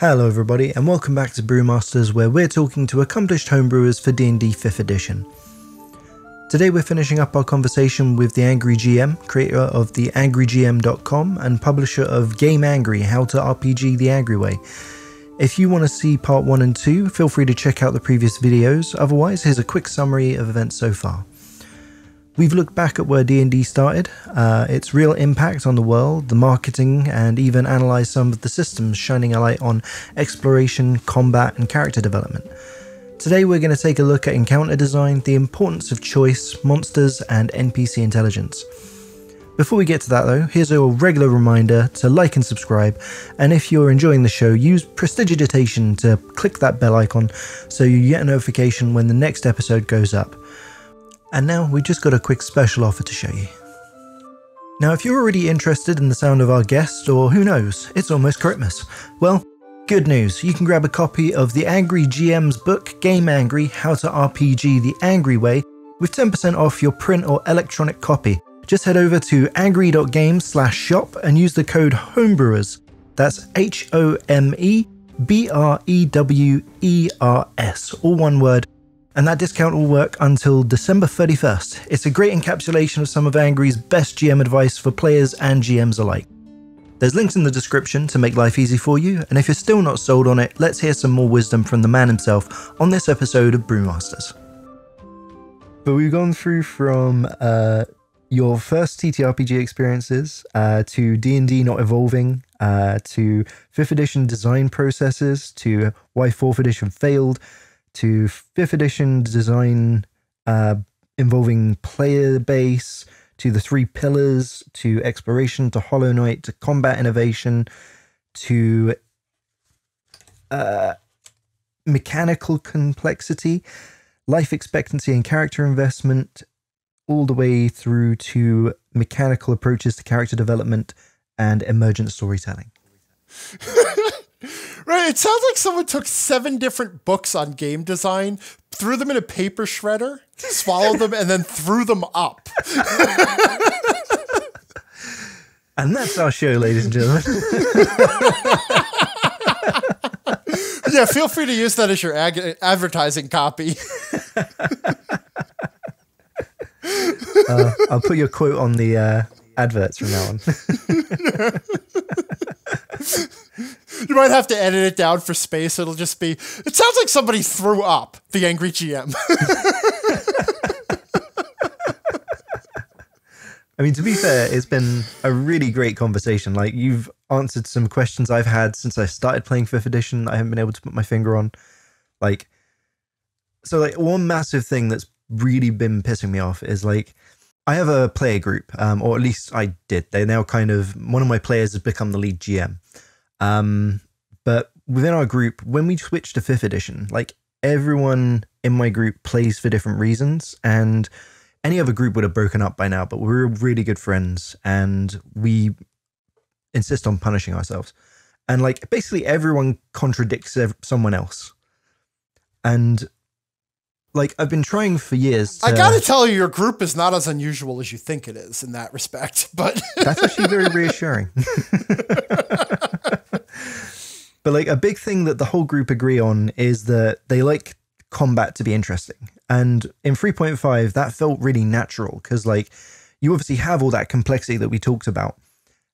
Hello everybody and welcome back to Brewmasters where we're talking to accomplished homebrewers for D&D 5th edition. Today we're finishing up our conversation with the Angry GM, creator of the angrygm.com and publisher of Game Angry: How to RPG the Angry Way. If you want to see part 1 and 2, feel free to check out the previous videos, otherwise here's a quick summary of events so far. We've looked back at where D&D started, uh, its real impact on the world, the marketing, and even analysed some of the systems, shining a light on exploration, combat, and character development. Today we're going to take a look at encounter design, the importance of choice, monsters, and NPC intelligence. Before we get to that though, here's a regular reminder to like and subscribe, and if you're enjoying the show, use prestidigitation to click that bell icon so you get a notification when the next episode goes up. And now we just got a quick special offer to show you. Now, if you're already interested in the sound of our guest, or who knows, it's almost Christmas, well, good news, you can grab a copy of the Angry GM's book, Game Angry How to RPG the Angry Way, with 10% off your print or electronic copy. Just head over to angry.games slash shop and use the code HOMEBREWERS. That's H O M E B R E W E R S, all one word and that discount will work until December 31st. It's a great encapsulation of some of Angry's best GM advice for players and GMs alike. There's links in the description to make life easy for you, and if you're still not sold on it, let's hear some more wisdom from the man himself on this episode of Brewmasters. But we've gone through from uh, your first TTRPG experiences uh, to D&D not evolving, uh, to 5th edition design processes, to why 4th edition failed, to fifth edition design uh, involving player base, to the three pillars, to exploration, to Hollow Knight, to combat innovation, to uh, mechanical complexity, life expectancy and character investment, all the way through to mechanical approaches to character development and emergent storytelling. Right. It sounds like someone took seven different books on game design, threw them in a paper shredder, swallowed them, and then threw them up. and that's our show, ladies and gentlemen. yeah, feel free to use that as your ag- advertising copy. uh, I'll put your quote on the uh, adverts from now on. you might have to edit it down for space. It'll just be. It sounds like somebody threw up the angry GM. I mean, to be fair, it's been a really great conversation. Like you've answered some questions I've had since I started playing fifth edition. I haven't been able to put my finger on. Like, so like one massive thing that's really been pissing me off is like I have a player group, um, or at least I did. They're now kind of one of my players has become the lead GM. Um, but within our group, when we switched to fifth edition, like everyone in my group plays for different reasons, and any other group would have broken up by now. But we're really good friends, and we insist on punishing ourselves. And like basically everyone contradicts someone else, and like I've been trying for years. To, I gotta tell you, your group is not as unusual as you think it is in that respect. But that's actually very reassuring. but like a big thing that the whole group agree on is that they like combat to be interesting, and in 3.5 that felt really natural because like you obviously have all that complexity that we talked about,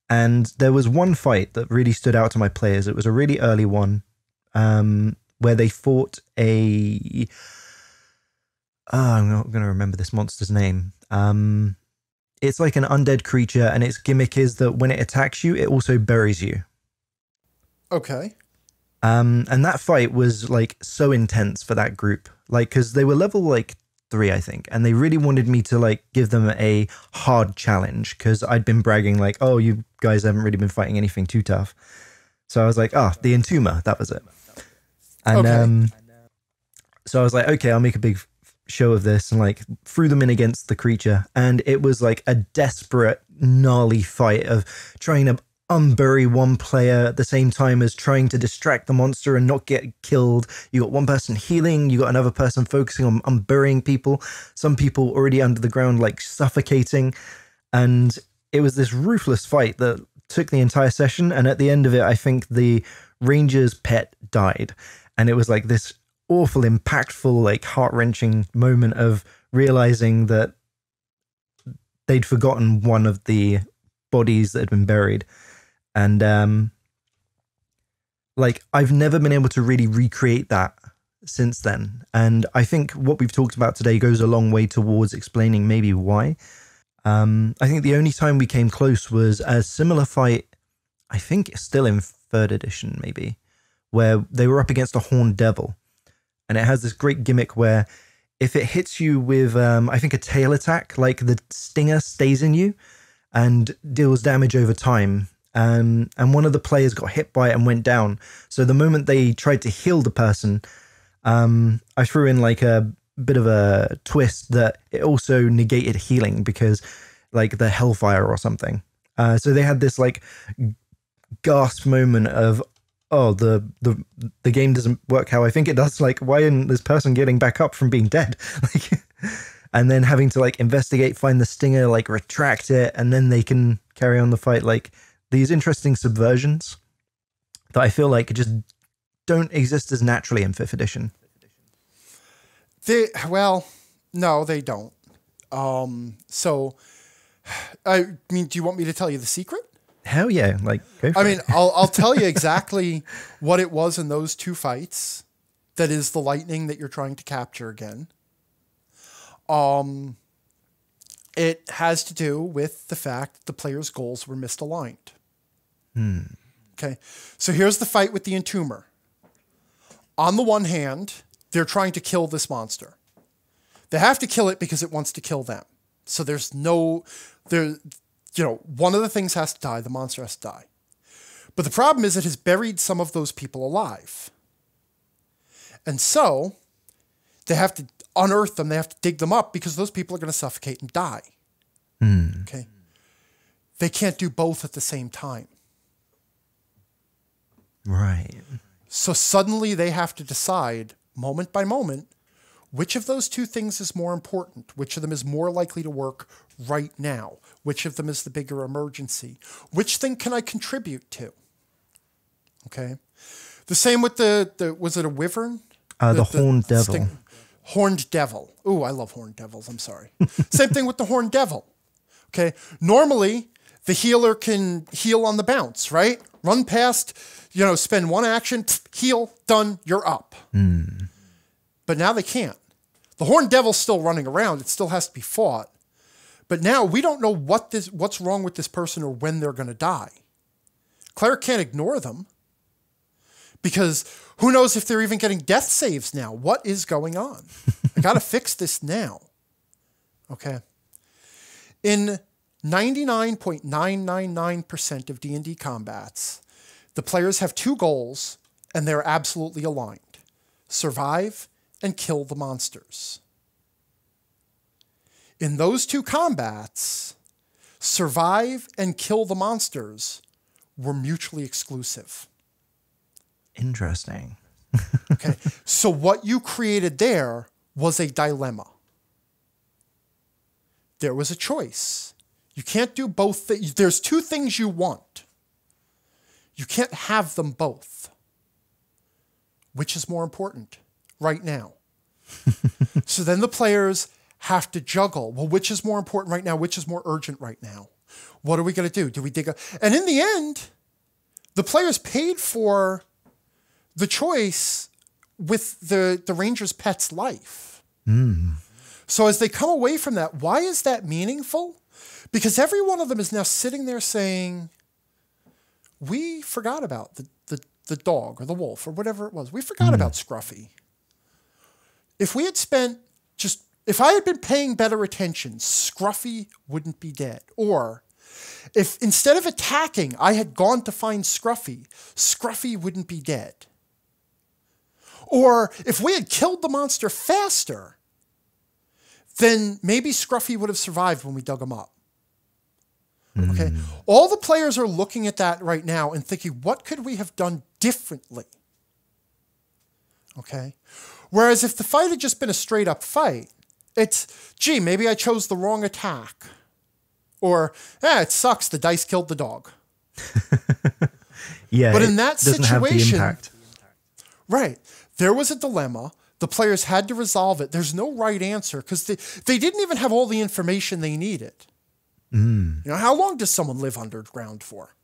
and there was one fight that really stood out to my players. It was a really early one, um, where they fought a oh, I'm not going to remember this monster's name. Um, it's like an undead creature, and its gimmick is that when it attacks you, it also buries you. Okay. Um, and that fight was like so intense for that group, like because they were level like three, I think, and they really wanted me to like give them a hard challenge because I'd been bragging like, "Oh, you guys haven't really been fighting anything too tough." So I was like, "Ah, oh, the Entomber, that was it." And okay. um, so I was like, "Okay, I'll make a big show of this and like threw them in against the creature and it was like a desperate gnarly fight of trying to unbury one player at the same time as trying to distract the monster and not get killed. You got one person healing, you got another person focusing on unburying people, some people already under the ground like suffocating and it was this ruthless fight that took the entire session and at the end of it I think the ranger's pet died. And it was like this awful, impactful, like heart wrenching moment of realizing that they'd forgotten one of the bodies that had been buried. And um like I've never been able to really recreate that since then. And I think what we've talked about today goes a long way towards explaining maybe why. Um, I think the only time we came close was a similar fight, I think still in third edition, maybe, where they were up against a horned devil. And it has this great gimmick where if it hits you with, um, I think, a tail attack, like the stinger stays in you and deals damage over time. Um, and one of the players got hit by it and went down. So the moment they tried to heal the person, um, I threw in like a bit of a twist that it also negated healing because like the hellfire or something. Uh, so they had this like gasp moment of oh the the the game doesn't work how I think it does. Like why isn't this person getting back up from being dead? Like and then having to like investigate, find the stinger, like retract it, and then they can carry on the fight. Like these interesting subversions that I feel like just don't exist as naturally in fifth edition. They well, no, they don't. Um, so, I mean, do you want me to tell you the secret? Hell yeah! Like, I mean, I'll I'll tell you exactly what it was in those two fights. That is the lightning that you're trying to capture again. Um, it has to do with the fact the player's goals were misaligned. Hmm. Okay, so here's the fight with the entomber. On the one hand, they're trying to kill this monster. They have to kill it because it wants to kill them. So there's no there you know, one of the things has to die, the monster has to die. But the problem is it has buried some of those people alive. And so they have to unearth them, they have to dig them up because those people are going to suffocate and die. Hmm. Okay. They can't do both at the same time. Right. So suddenly they have to decide moment by moment which of those two things is more important, which of them is more likely to work right now, which of them is the bigger emergency, which thing can I contribute to? Okay. The same with the, the was it a wyvern? Uh, the, the, horned devil. Sting, horned devil. Ooh, I love horned devils. I'm sorry. same thing with the horned devil. Okay. Normally, the healer can heal on the bounce, right? Run past, you know, spend one action, heal, done, you're up. Mm. But now they can't. The horned devil's still running around. It still has to be fought. But now we don't know what this what's wrong with this person or when they're going to die. Claire can't ignore them because who knows if they're even getting death saves now? What is going on? I got to fix this now. Okay. In 99.999% of D&D combats, the players have two goals and they're absolutely aligned. Survive and kill the monsters. In those two combats, survive and kill the monsters were mutually exclusive. Interesting. okay. So what you created there was a dilemma. There was a choice. You can't do both. Th- There's two things you want. You can't have them both. Which is more important right now? so then the players have to juggle. Well, which is more important right now? Which is more urgent right now? What are we going to do? Do we dig up? And in the end, the players paid for the choice with the, the ranger's pet's life. Mm. So as they come away from that, why is that meaningful? Because every one of them is now sitting there saying, We forgot about the, the, the dog or the wolf or whatever it was. We forgot mm. about Scruffy. If we had spent just, if I had been paying better attention, Scruffy wouldn't be dead. Or if instead of attacking, I had gone to find Scruffy, Scruffy wouldn't be dead. Or if we had killed the monster faster, then maybe Scruffy would have survived when we dug him up. Okay. Mm. All the players are looking at that right now and thinking, what could we have done differently? Okay. Whereas if the fight had just been a straight up fight, it's, gee, maybe I chose the wrong attack. Or, eh, it sucks, the dice killed the dog. Yeah, But in that have the situation- Right. There was a dilemma. The players had to resolve it. There's no right answer because they, they didn't even have all the information they needed. Mm. You know, how long does someone live underground for?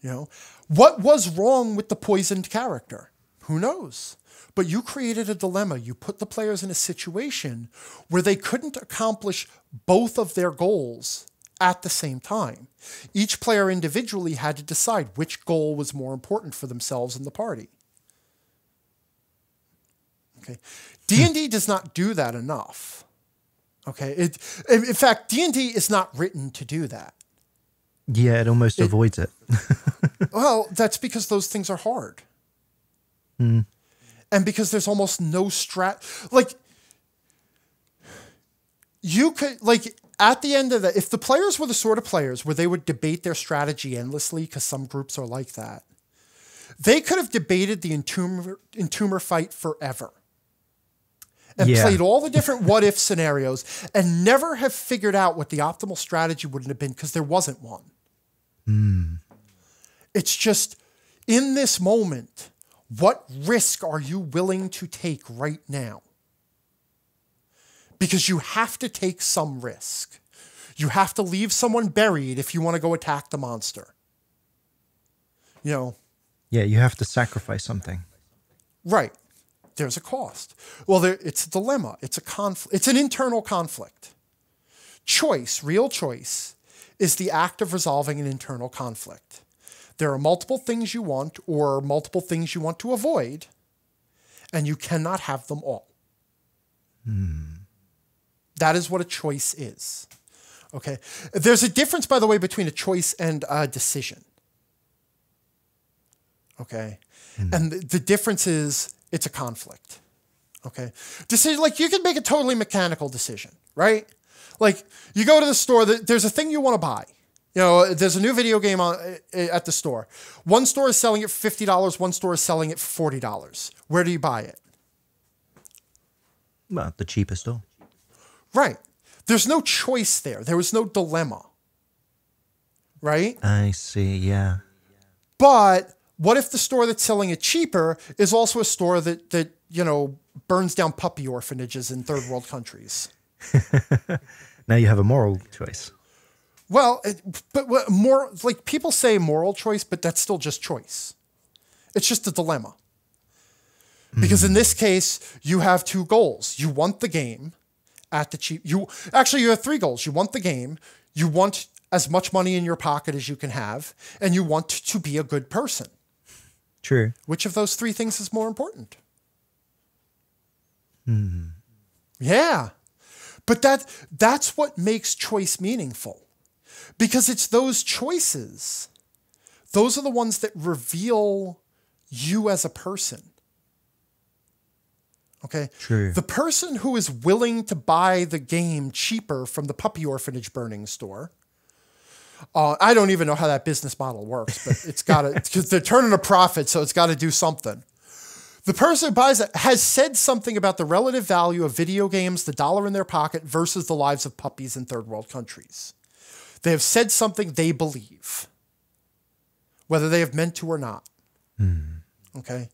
You know, what was wrong with the poisoned character? Who knows? But you created a dilemma. You put the players in a situation where they couldn't accomplish both of their goals at the same time. Each player individually had to decide which goal was more important for themselves and the party. Okay. D&D does not do that enough. Okay? It in fact, D&D is not written to do that. Yeah, it almost avoids it. Well, that's because those things are hard. Hmm. And because there's almost no strat like you could like at the end of the if the players were the sort of players where they would debate their strategy endlessly because some groups are like that they could have debated the entomber fight forever and Yeah. played all the different what if scenarios and never have figured out what the optimal strategy wouldn't have been because there wasn't one hmm. it's just in this moment, what risk are you willing to take right now? Because you have to take some risk. You have to leave someone buried if you want to go attack the monster. You know, Yeah, you have to sacrifice something. right. There's a cost. Well, there, it's a dilemma. It's a conflict. It's an internal conflict. Choice, real choice, is the act of resolving an internal conflict. There are multiple things you want or multiple things you want to avoid, and you cannot have them all. Hmm. That is what a choice is. Okay. There's a difference, by the way, between a choice and a decision. Okay. Hmm. And the, the difference is it's a conflict. Okay. Decision, like you can make a totally mechanical decision, right? Like you go to the store, th- there's a thing you want to buy. You know, there's a new video game on, at the store. One store is selling it for $50, one store is selling it for $40. Where do you buy it? Well, the cheapest store. Right. There's no choice there. There was no dilemma. Right? I see. Yeah. But what if the store that's selling it cheaper is also a store that that, you know, burns down puppy orphanages in third world countries? Now you have a moral choice. Well, it, but what, more like people say moral choice, but that's still just choice. It's just a dilemma. Because in hmm. this case, you have two goals. You want the game at the cheap. You actually you have three goals. You want the game. You want as much money in your pocket as you can have, and you want to be a good person. True. Which of those three things is more important? Hmm. Yeah. But that that's what makes choice meaningful. Because it's those choices. Those are the ones that reveal you as a person. Okay? True. The person who is willing to buy the game cheaper from the puppy orphanage burning store. Uh, I don't even know how that business model works, but it's got to, because they're turning a profit, so it's got to do something. The person who buys it has said something about the relative value of video games, the dollar in their pocket versus the lives of puppies in third world countries. They have said something they believe, whether they have meant to or not. Okay?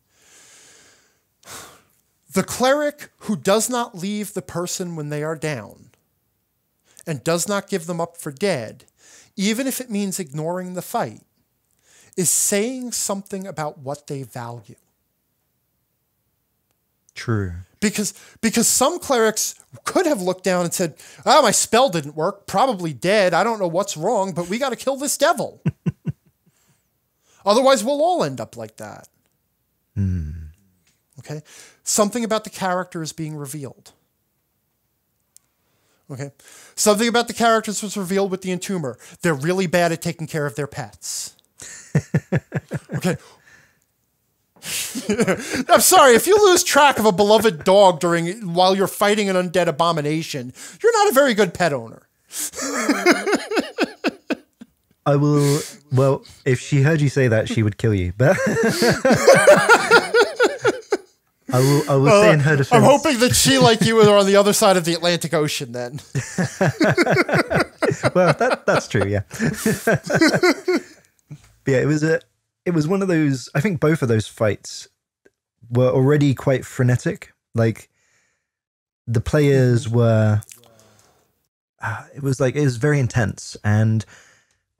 The cleric who does not leave the person when they are down and does not give them up for dead, even if it means ignoring the fight, is saying something about what they value. True. Because because some clerics could have looked down and said, "Ah, my spell didn't work. Probably dead. I don't know what's wrong, but we got to kill this devil. Otherwise, we'll all end up like that." Okay, something about the character is being revealed. Okay, something about the characters was revealed with the entomber. They're really bad at taking care of their pets. okay. I'm sorry, if you lose track of a beloved dog during while you're fighting an undead abomination, you're not a very good pet owner. I will. Well, if she heard you say that, she would kill you. But I will. I will say in her defense. I'm hoping that she, like you, are on the other side of the Atlantic Ocean then. Well, that, that's true. Yeah. But yeah, it was a it was one of those I think both of those fights were already quite frenetic. Like the players were uh, it was like it was very intense and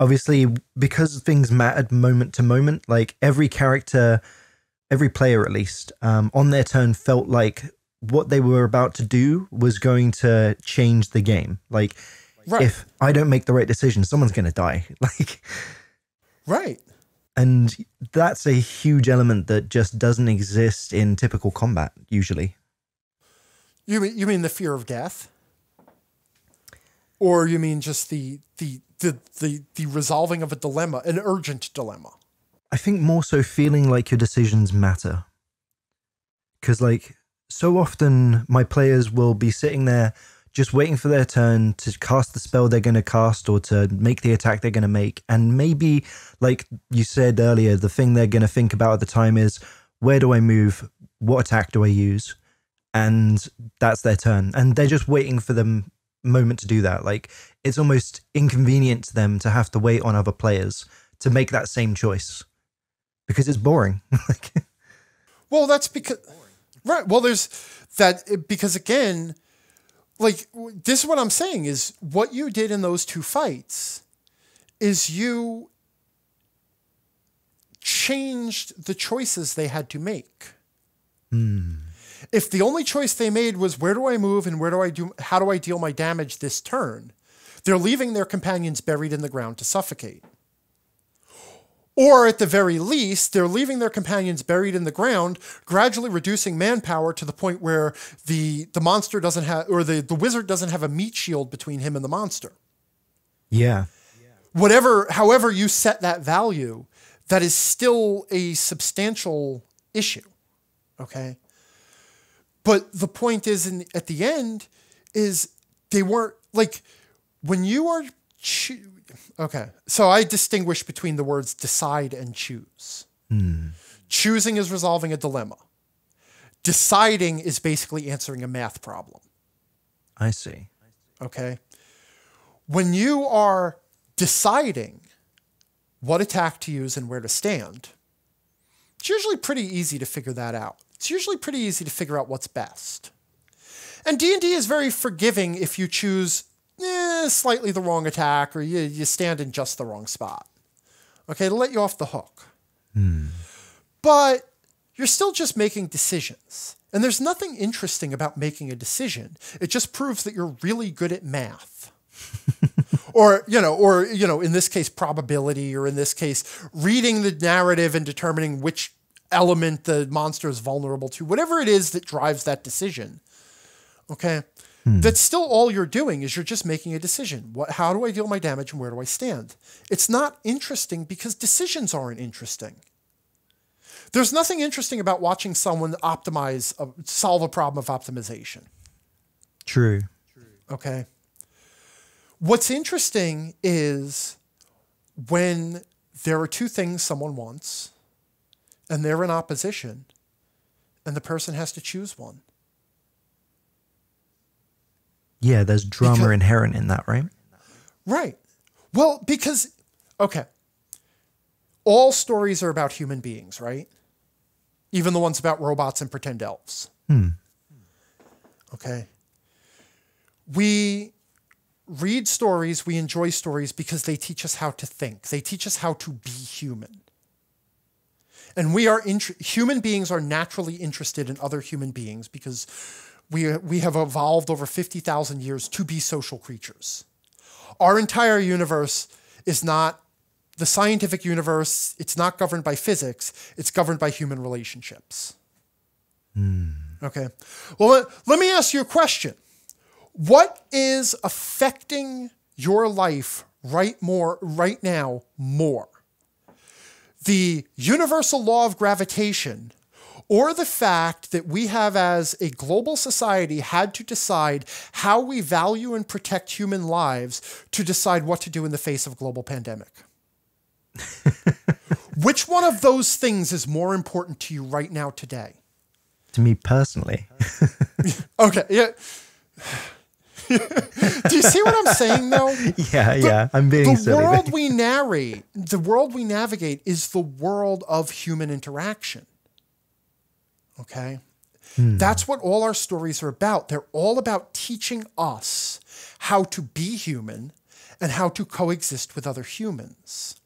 obviously because things mattered moment to moment like every character every player at least um, on their turn felt like what they were about to do was going to change the game like Right. if i don't make the right decision someone's going to die like Right. and that's a huge element that just doesn't exist in typical combat usually You mean you mean the fear of death? Or you mean just the the the the, the resolving of a dilemma, an urgent dilemma? I think more so feeling like your decisions matter. Because, like, so often my players will be sitting there just waiting for their turn to cast the spell they're going to cast or to make the attack they're going to make. And maybe, like you said earlier, the thing they're going to think about at the time is where do I move? What attack do I use? And that's their turn. And they're just waiting for the moment to do that. Like, it's almost inconvenient to them to have to wait on other players to make that same choice because it's boring. like, Well, that's because right. Well, there's that because again, like this is what I'm saying is what you did in those two fights is you changed the choices they had to make. Hmm. If the only choice they made was where do I move and where do I do how do I deal my damage this turn, they're leaving their companions buried in the ground to suffocate. Or at the very least, they're leaving their companions buried in the ground, gradually reducing manpower to the point where the, the monster doesn't have, or the, the wizard doesn't have a meat shield between him and the monster. yeah, Whatever, however you set that value, that is still a substantial issue. Okay. But the point is, in, at the end, is they weren't like when you are. Okay. So I distinguish between the words decide and choose. Choosing is resolving a dilemma. Deciding is basically answering a math problem. I see. Okay. When you are deciding what attack to use and where to stand, it's usually pretty easy to figure that out. It's usually pretty easy to figure out what's best. And D&D is very forgiving if you choose eh, slightly the wrong attack or you, you stand in just the wrong spot. Okay, to let you off the hook. But you're still just making decisions. And there's nothing interesting about making a decision. It just proves that you're really good at math. or, you know, or, you know, in this case, probability, or in this case, reading the narrative and determining which element the monster is vulnerable to, whatever it is that drives that decision. Okay. Hmm. That's still all you're doing is you're just making a decision. What, how do I deal my damage and where do I stand? It's not interesting because decisions aren't interesting. There's nothing interesting about watching someone optimize, a, solve a problem of optimization. True. Okay. What's interesting is when there are two things someone wants and they're in opposition and the person has to choose one. Yeah, there's drama Because- inherent in that, right? Right. Well, because, okay, all stories are about human beings, right? Even the ones about robots and pretend elves. Hmm. Okay. We read stories, we enjoy stories because they teach us how to think, they teach us how to be human. And we are human beings are naturally interested in other human beings because we, we have evolved over 50,000 years to be social creatures our entire universe is not the scientific universe, it's not governed by physics, it's governed by human relationships. Hmm. Okay. Well, let, let me ask you a question. What is affecting your life right more right now more? The universal law of gravitation or the fact that we have as a global society had to decide how we value and protect human lives to decide what to do in the face of a global pandemic. Which one of those things is more important to you right now today? To me personally. Okay, yeah. Do you see what I'm saying though? Yeah, yeah. I'm being the silly. world we narrate, the world we navigate is the world of human interaction. Okay? Hmm. That's what all our stories are about. They're all about teaching us how to be human and how to coexist with other humans.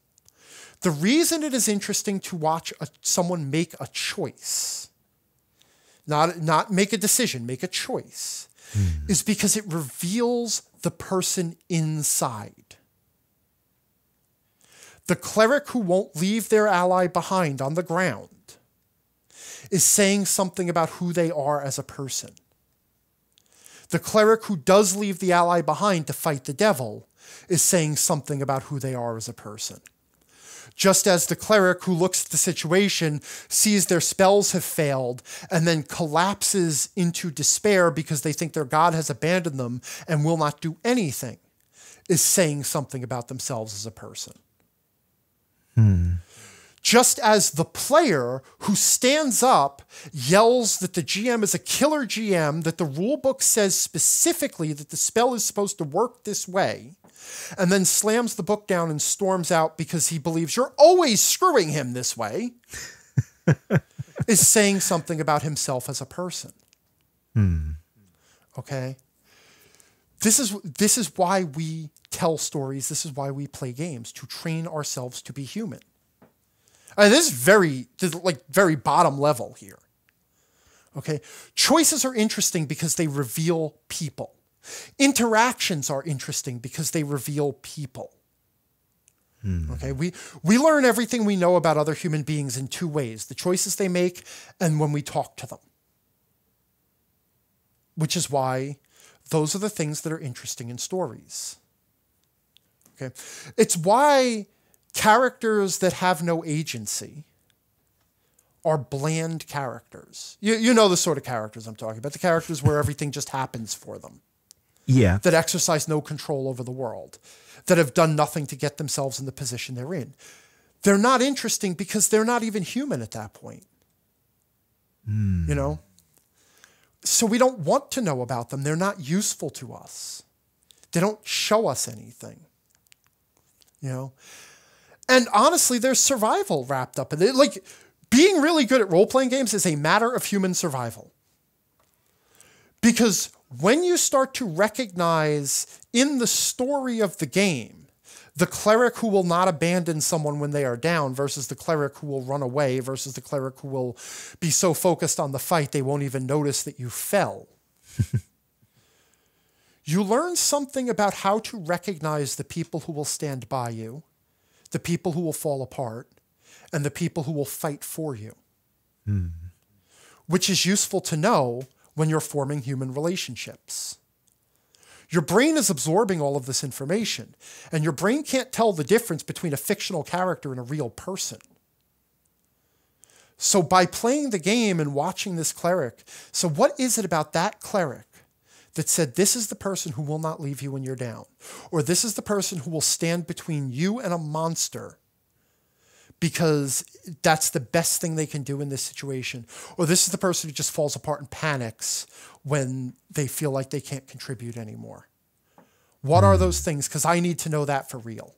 The reason it is interesting to watch a, someone make a choice, not, not make a decision, make a choice, hmm. is because it reveals the person inside. The cleric who won't leave their ally behind on the ground is saying something about who they are as a person. The cleric who does leave the ally behind to fight the devil is saying something about who they are as a person. Just as the cleric who looks at the situation sees their spells have failed and then collapses into despair because they think their god has abandoned them and will not do anything, is saying something about themselves as a person hmm. Just as the player who stands up yells that the GM is a killer GM, that the rule book says specifically that the spell is supposed to work this way, and then slams the book down and storms out because he believes you're always screwing him this way, is saying something about himself as a person. Hmm. Okay? This is this is why we tell stories. This is why we play games to train ourselves to be human. And this is very this is like very bottom level here. Okay? Choices are interesting because they reveal people. Interactions are interesting because they reveal people. Hmm. Okay, we we learn everything we know about other human beings in two ways: the choices they make and when we talk to them. Which is why those are the things that are interesting in stories. Okay. It's why characters that have no agency are bland characters. You, you know the sort of characters I'm talking about the characters where everything just happens for them, Yeah. that exercise no control over the world, that have done nothing to get themselves in the position they're in. They're not interesting because they're not even human at that point. Hmm. You know? So we don't want to know about them. They're not useful to us. They don't show us anything. You know? And honestly, there's survival wrapped up in it. Like being really good at role playing games is a matter of human survival. Because when you start to recognize in the story of the game the cleric who will not abandon someone when they are down versus the cleric who will run away versus the cleric who will be so focused on the fight they won't even notice that you fell. you learn something about how to recognize the people who will stand by you, the people who will fall apart, and the people who will fight for you. Which is useful to know when you're forming human relationships. Your brain is absorbing all of this information, and your brain can't tell the difference between a fictional character and a real person. So, by playing the game and watching this cleric, so what is it about that cleric that said, This is the person who will not leave you when you're down? Or this is the person who will stand between you and a monster because that's the best thing they can do in this situation? Or this is the person who just falls apart and panics when they feel like they can't contribute anymore? What are hmm. those things? Because I need to know that for real.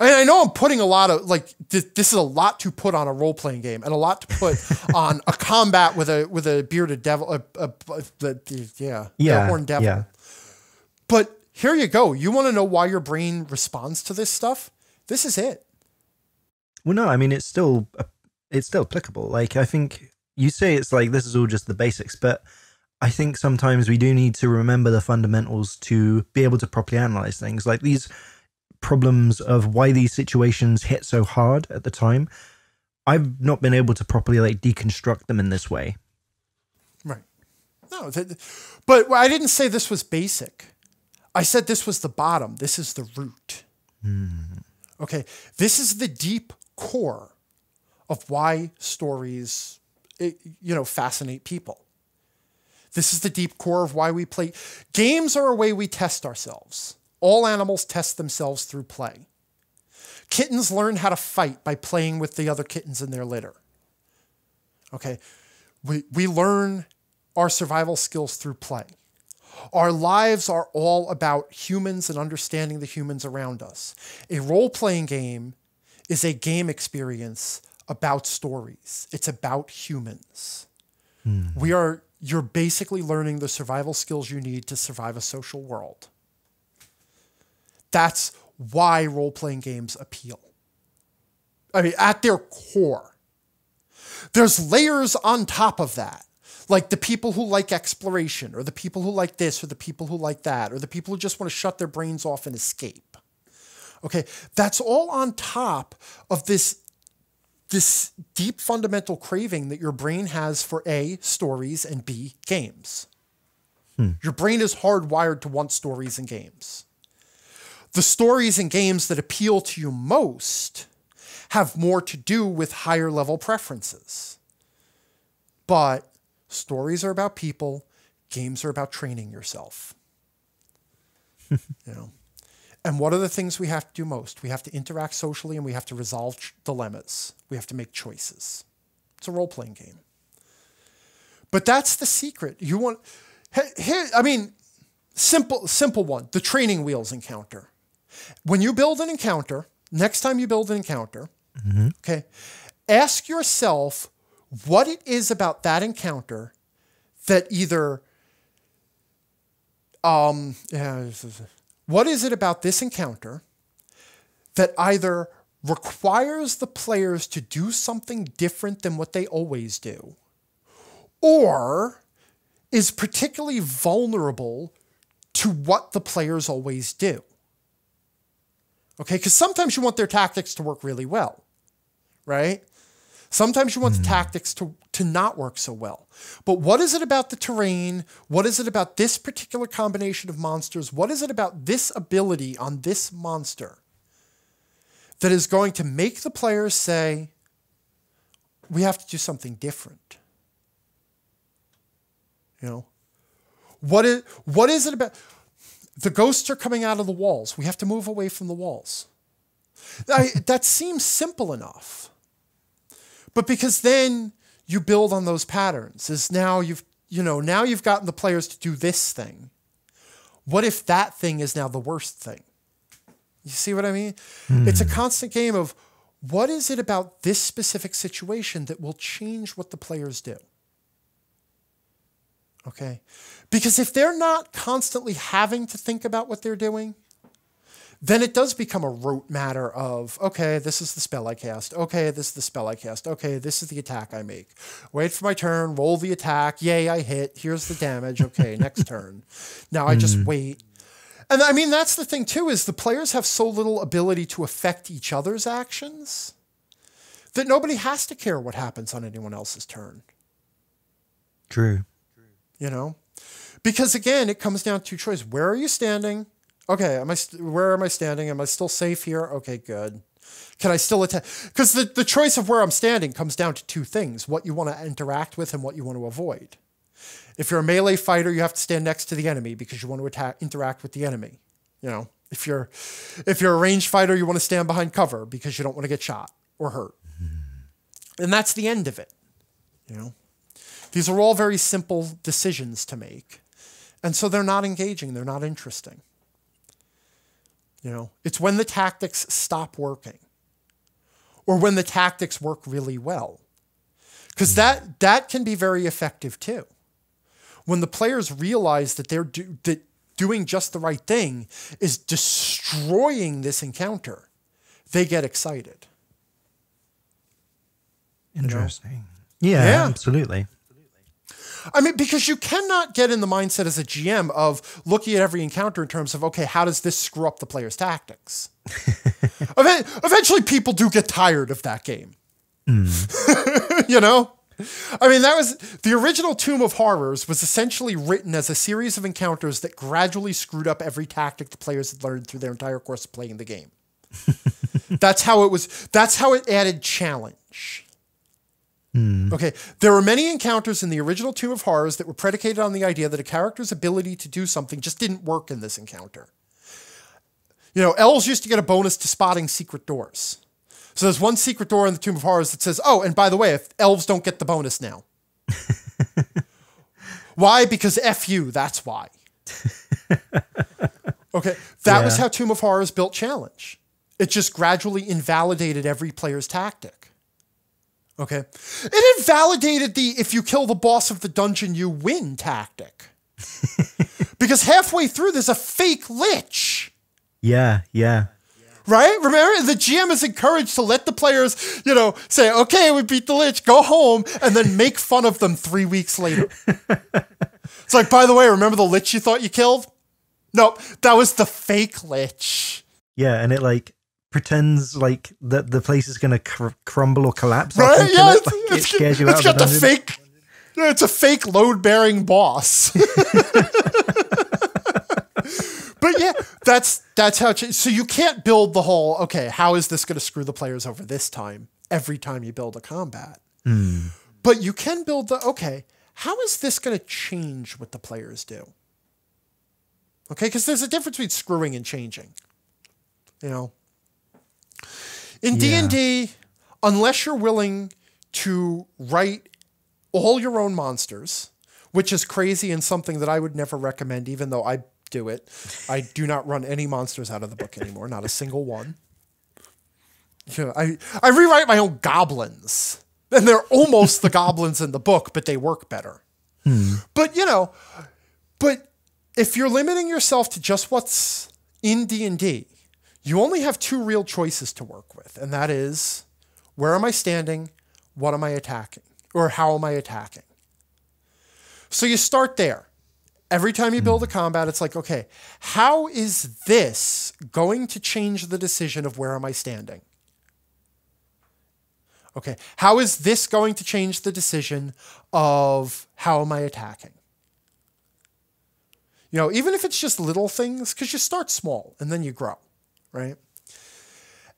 I, I know I'm putting a lot of like this, this is a lot to put on a role playing game and a lot to put on a combat with a with a bearded devil, a, a, a, the- yeah, Yeah. horned devil. Yeah. But here you go. You want to know why your brain responds to this stuff? This is it. Well, no, I mean it's still it's still applicable. Like I think you say it's like this is all just the basics, but I think sometimes we do need to remember the fundamentals to be able to properly analyze things. Like these problems of why these situations hit so hard at the time. I've not been able to properly like deconstruct them in this way. Right. No, but I didn't say this was basic. I said this was the bottom. This is the root. Okay. This is the deep core of why stories, eh, you know, fascinate people. This is the deep core of why we play. Games are a way we test ourselves. All animals test themselves through play. Kittens learn how to fight by playing with the other kittens in their litter. Okay. We, we learn our survival skills through play. Our lives are all about humans and understanding the humans around us. A role playing game is a game experience about stories, it's about humans. Hmm. We are, you're basically learning the survival skills you need to survive a social world. That's why role playing games appeal. I mean, at their core. There's layers on top of that. Like the people who like exploration, or the people who like this, or the people who like that, or the people who just want to shut their brains off and escape. Okay, that's all on top of this, this deep fundamental craving that your brain has for A, stories, and B, games. Hmm. Your brain is hardwired to want stories and games. The stories and games that appeal to you most have more to do with higher level preferences. But stories are about people, games are about training yourself. you know. And what are the things we have to do most? We have to interact socially and we have to resolve dilemmas. We have to make choices. It's a role playing game. But that's the secret. You want here, I mean, simple simple one, the training wheels encounter. When you build an encounter, next time you build an encounter, okay, ask yourself what it is about that encounter that either um yeah, what is it about this encounter that either requires the players to do something different than what they always do or is particularly vulnerable to what the players always do. Okay, because sometimes you want their tactics to work really well, right? Sometimes you want the hmm. tactics to, to not work so well. But what is it about the terrain? What is it about this particular combination of monsters? What is it about this ability on this monster that is going to make the players say, we have to do something different? You know, what is what is it about? The ghosts are coming out of the walls. We have to move away from the walls. I, that seems simple enough, but because then you build on those patterns. Is now you've you know now you've gotten the players to do this thing. What if that thing is now the worst thing? You see what I mean? Hmm. It's a constant game of what is it about this specific situation that will change what the players do. Okay. Because if they're not constantly having to think about what they're doing, then it does become a rote matter of, okay, this is the spell I cast. Okay, this is the spell I cast. Okay, this is the attack I make. Wait for my turn, roll the attack. Yay, I hit. Here's the damage. Okay, next turn. Now I just hmm. wait. And I mean, that's the thing too, is the players have so little ability to affect each other's actions that nobody has to care what happens on anyone else's turn True. You know? Because again it comes down to choice. Where are you standing? Okay am i where am i standing? Am i still safe here? Okay good. Can i still attack because the, the choice of where i'm standing comes down to two things what you want to interact with and what you want to avoid. If you're a melee fighter you have to stand next to the enemy because you want to attack interact with the enemy you know? If you're if you're a ranged fighter you want to stand behind cover because you don't want to get shot or hurt. And that's the end of it you know these are all very simple decisions to make. And so they're not engaging, they're not interesting. You know, it's when the tactics stop working or when the tactics work really well. Cuz hmm. that that can be very effective too. When the players realize that they're do, that doing just the right thing is destroying this encounter, they get excited. Interesting. Yeah, Yeah. absolutely. I mean, because you cannot get in the mindset as a GM of looking at every encounter in terms of, okay, how does this screw up the player's tactics? Eventually, people do get tired of that game. Mm. you know? I mean, that was the original Tomb of Horrors was essentially written as a series of encounters that gradually screwed up every tactic the players had learned through their entire course of playing the game. that's how it was, that's how it added challenge. Hmm. Okay, there were many encounters in the original Tomb of Horrors that were predicated on the idea that a character's ability to do something just didn't work in this encounter. You know, elves used to get a bonus to spotting secret doors. So there's one secret door in the Tomb of Horrors that says, oh, and by the way, if elves don't get the bonus now. why? Because F you, that's why. okay, that was how Tomb of Horrors built challenge. It just gradually invalidated every player's tactic. Okay, it invalidated the if you kill the boss of the dungeon, you win tactic. because halfway through, there's a fake lich. Yeah, yeah. Right? Remember, the GM is encouraged to let the players, you know, say, okay, we beat the Lich, go home, and then make fun of them three weeks later. it's like, by the way, remember the Lich you thought you killed? Nope, that was the fake Lich. Yeah, and it like pretends like that the place is gonna cr- crumble or collapse. Right? Yeah, it. it's, Like, it scares you it's out got the the fake, it's a fake load bearing boss. but yeah, that's that's how. It, so you can't build the whole. Okay, how is this going to screw the players over this time? Every time you build a combat, hmm. but you can build the. Okay, how is this going to change what the players do? Okay, because there's a difference between screwing and changing. You know, in D and D, unless you're willing to write all your own monsters, which is crazy and something that I would never recommend, even though I do it. I do not run any monsters out of the book anymore, not a single one. You know, I, I rewrite my own goblins, and they're almost the goblins in the book, but they work better. Hmm. But you know, but if you're limiting yourself to just what's in D&D, you only have two real choices to work with, and that is where am I standing? What am I attacking? Or how am I attacking? So you start there. Every time you build a combat, it's like, okay, how is this going to change the decision of where am I standing? Okay, how is this going to change the decision of how am I attacking? You know, even if it's just little things, because you start small and then you grow, right?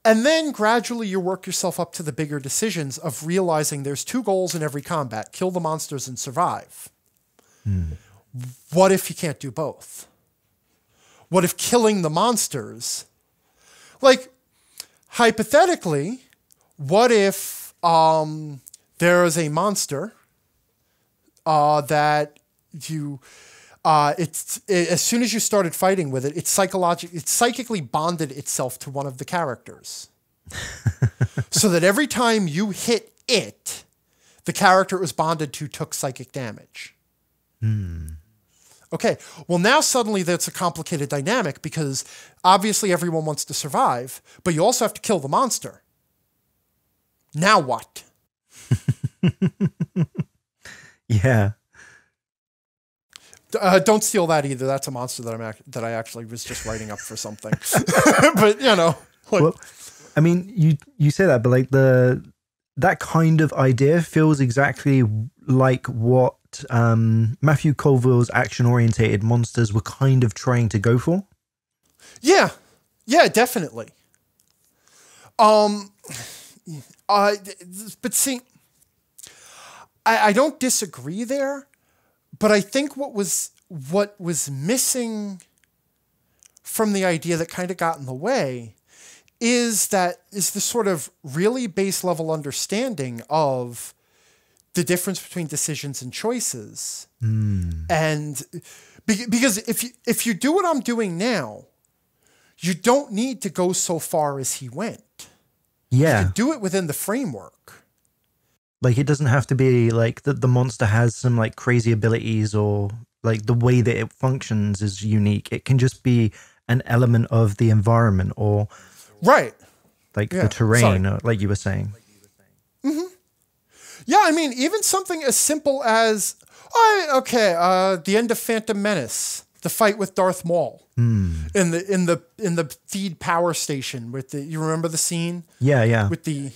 And then gradually you work yourself up to the bigger decisions of realizing there's two goals in every combat kill the monsters and survive. What if you can't do both? What if killing the monsters, like hypothetically, what if um, there is a monster uh, that you uh, it's it, as soon as you started fighting with it, it's psychological. It psychically bonded itself to one of the characters, so that every time you hit it, the character it was bonded to took psychic damage. Okay, well now suddenly that's a complicated dynamic because obviously everyone wants to survive, but you also have to kill the monster. Now what? Yeah. Uh, don't steal that either. That's a monster that I'm that I actually was just writing up for something. but you know, like, Well, I mean, you you say that, but like the that kind of idea feels exactly like what um, Matthew Colville's action-orientated monsters were kind of trying to go for. yeah, yeah, definitely. Um, uh, th- but see, I, I don't disagree there, but I think what was what was missing from the idea that kind of got in the way is that is the sort of really base level understanding of the difference between decisions and choices. Hmm. And because if you if you do what I'm doing now, you don't need to go so far as he went. Yeah, Do it within the framework. Like it doesn't have to be like that. The monster has some like crazy abilities or like the way that it functions is unique. It can just be an element of the environment or Right. like Yeah, the terrain, or, uh, like you were saying. Mm-hmm. Yeah, I mean, even something as simple as, oh, okay, uh, the end of Phantom Menace, the fight with Darth Maul hmm. in the in the in the Theed power station with the you remember the scene Yeah, yeah. with the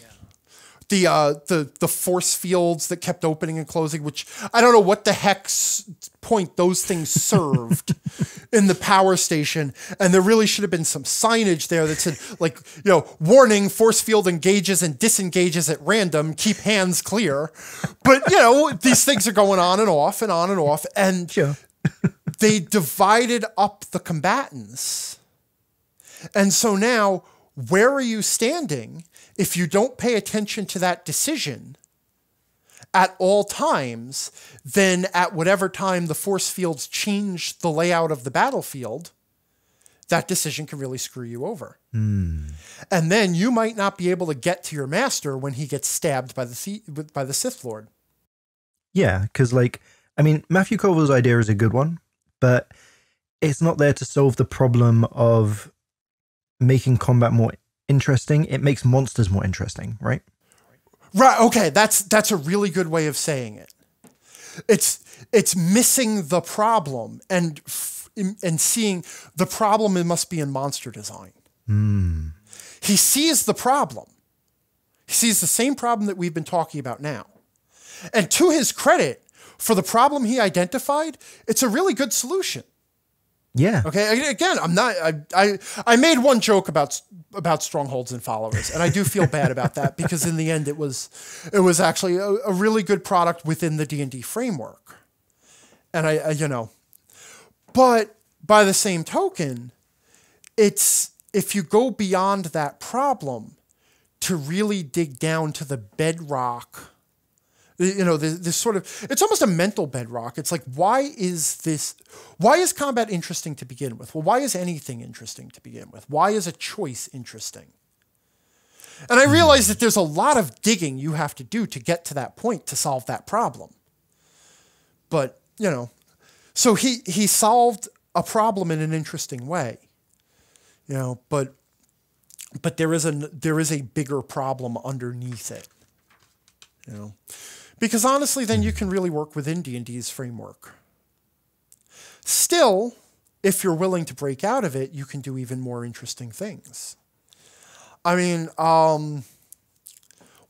the uh the the force fields that kept opening and closing which I don't know what the heck's point those things served in the power station and there really should have been some signage there that said like you know warning force field engages and disengages at random keep hands clear but you know these things are going on and off and on and off and Sure. they divided up the combatants. And so now, where are you standing if you don't pay attention to that decision at all times, then at whatever time the force fields change the layout of the battlefield, that decision can really screw you over. Hmm. And then you might not be able to get to your master when he gets stabbed by the by the Sith Lord. Yeah, because like I mean, Matthew Colville's idea is a good one, but it's not there to solve the problem of making combat more interesting. It makes monsters more interesting, right? Right. Okay. That's that's a really good way of saying it. It's it's missing the problem and f- and seeing the problem. It must be in monster design. Hmm. He sees the problem. He sees the same problem that we've been talking about now. And to his credit, for the problem he identified, it's a really good solution. Yeah. Okay. Again, I'm not. I I, I made one joke about about strongholds and followers, and I do feel bad about that because in the end, it was it was actually a, a really good product within the D and D framework, and I, I you know, but by the same token, it's if you go beyond that problem to really dig down to the bedrock you know this, this sort of it's almost a mental bedrock. It's like why is this why is combat interesting to begin with? Well why is anything interesting to begin with? Why is a choice interesting? And i hmm. realize that there's a lot of digging you have to do to get to that point to solve that problem. But you know so he he solved a problem in an interesting way you know but but there is a there is a bigger problem underneath it you know because honestly then you can really work within d&d's framework. Still if you're willing to break out of it you can do even more interesting things. I mean um,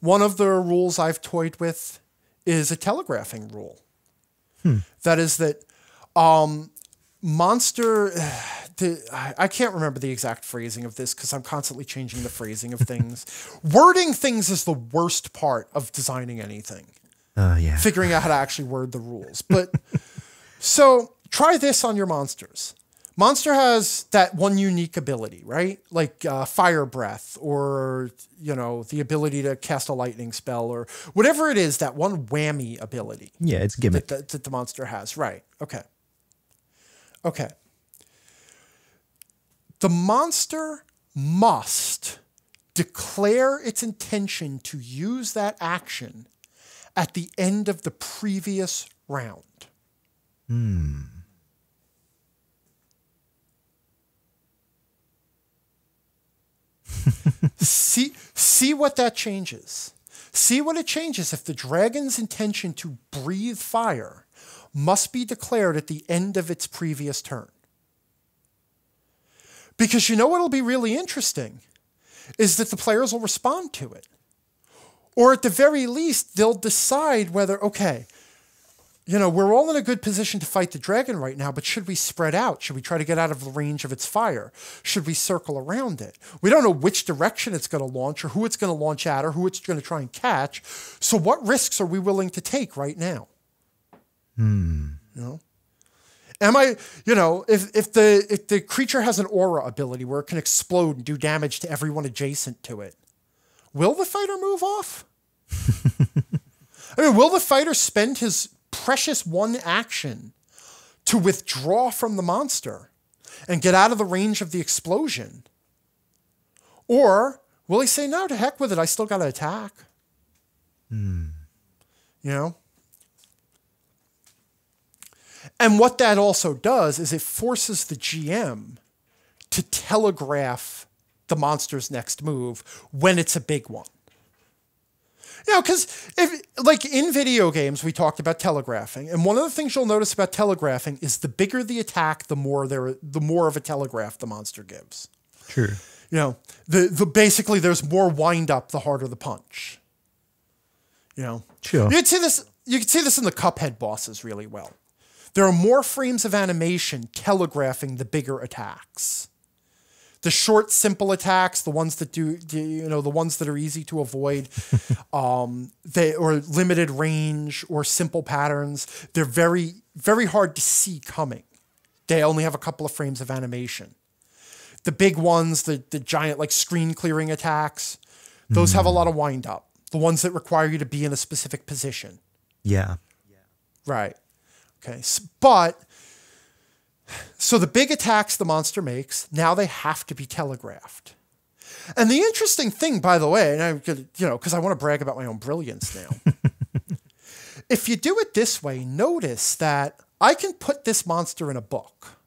one of the rules i've toyed with is a telegraphing rule. That is that um, monster the, I can't remember the exact phrasing of this because I'm constantly changing the phrasing of things. Wording things is the worst part of designing anything. Uh, yeah. Figuring out how to actually word the rules. But so try this on your monsters. Monster has that one unique ability, right? Like uh, fire breath, or you know, the ability to cast a lightning spell, or whatever it is. That one whammy ability Yeah, it's gimmick. that, that the monster has. Right. Okay. Okay. The monster must declare its intention to use that action at the end of the previous round. Hmm. see, see what that changes. See what it changes if the dragon's intention to breathe fire must be declared at the end of its previous turn. Because you know what'll be really interesting is that the players will respond to it. Or at the very least, they'll decide whether, okay, you know, we're all in a good position to fight the dragon right now, but should we spread out? Should we try to get out of the range of its fire? Should we circle around it? We don't know which direction it's going to launch or who it's going to launch at or who it's going to try and catch. So, what risks are we willing to take right now? Hmm. You know? Am I, you know, if, if the if the creature has an aura ability where it can explode and do damage to everyone adjacent to it, will the fighter move off? I mean, will the fighter spend his precious one action to withdraw from the monster and get out of the range of the explosion? Or will he say, no, to heck with it, I still got to attack? Hmm. You know? And what that also does is it forces the GM to telegraph the monster's next move when it's a big one. You know, because if like in video games, we talked about telegraphing, and one of the things you'll notice about telegraphing is the bigger the attack, the more there, the more of a telegraph the monster gives. True. You know, the the basically there's more wind up, the harder the punch. You know, Sure. you can see this. You can see this in the Cuphead bosses really well. There are more frames of animation telegraphing the bigger attacks. The short, simple attacks, the ones that do, do- you know, the ones that are easy to avoid, um, they or limited range or simple patterns. They're very, very hard to see coming. They only have a couple of frames of animation. The big ones, the the giant like screen clearing attacks, those have a lot of wind up. The ones that require you to be in a specific position. Yeah. Right. Okay. s- But so the big attacks the monster makes, now they have to be telegraphed. And the interesting thing, by the way, and I'm gonna, you know, because I want to brag about my own brilliance now. if you do it this way, notice that I can put this monster in a book.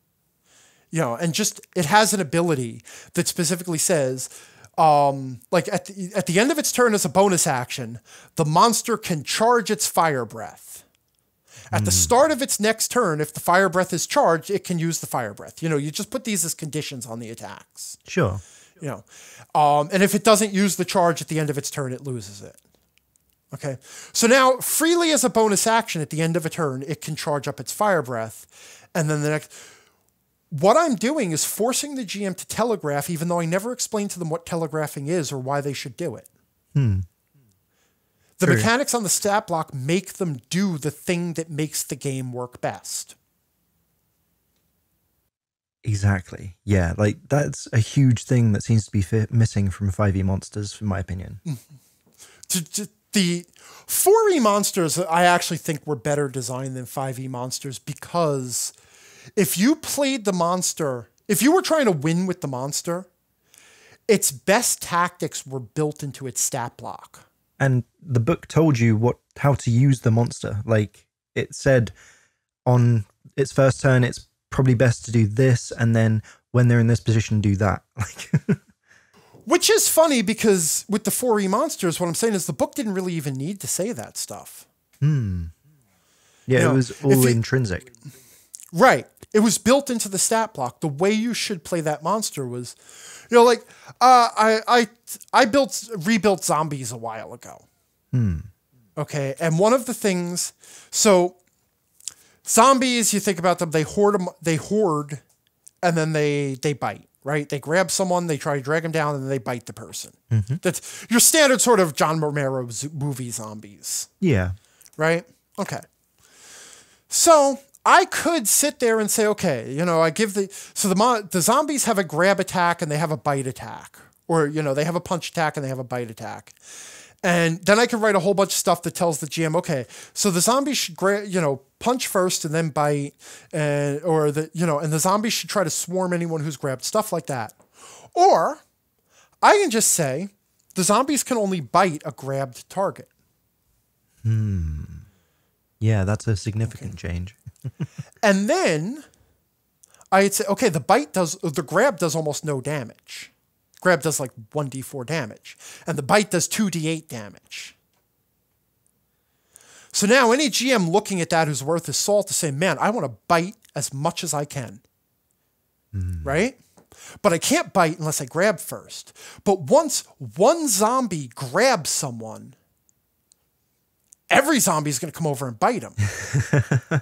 You know, and just it has an ability that specifically says, um, like at the, at the end of its turn as a bonus action, the monster can charge its fire breath. At the start of its next turn, if the fire breath is charged, it can use the fire breath. You know, you just put these as conditions on the attacks. Sure. You know, um, and if it doesn't use the charge at the end of its turn, it loses it. Okay, so now freely as a bonus action at the end of a turn, it can charge up its fire breath, and then the next. What I'm doing is forcing the GM to telegraph, even though I never explained to them what telegraphing is or why they should do it. The True. mechanics on the stat block make them do the thing that makes the game work best. Exactly. Yeah. Like that's a huge thing that seems to be missing from 5e monsters, in my opinion. Mm-hmm. to- the 4E monsters I actually think were better designed than 5E monsters because if you played the monster, if you were trying to win with the monster, its best tactics were built into its stat block. And the book told you what how to use the monster. Like it said on its first turn, it's probably best to do this, and then when they're in this position, do that. Like, Which is funny because with the 4E monsters, what I'm saying is the book didn't really even need to say that stuff. Hmm. Yeah, know, it was all you- intrinsic. Right. It was built into the stat block. The way you should play that monster was, you know, like uh, I I I built rebuilt zombies a while ago. Okay, and one of the things, so zombies, you think about them, they hoard them, they hoard, and then they they bite. Right? They grab someone, they try to drag them down, and then they bite the person. That's your standard sort of John Romero movie zombies Yeah. right? Okay. So I could sit there and say, okay, you know, I give the so the the zombies have a grab attack and they have a bite attack, or you know, they have a punch attack and they have a bite attack. And then I can write a whole bunch of stuff that tells the GM, okay, so the zombies should, gra- you know, punch first and then bite, and or the, you know, and the zombies should try to swarm anyone who's grabbed stuff like that. Or I can just say the zombies can only bite a grabbed target. Hmm. Yeah, that's a significant change. And then I'd say, okay, the bite does, the grab does almost no damage. Grab does like 1d4 damage, and the bite does 2d8 damage. So now any GM looking at that who's worth his salt to say, man, I want to bite as much as I can. Hmm. Right? But I can't bite unless I grab first. But once one zombie grabs someone, every zombie is going to come over and bite him.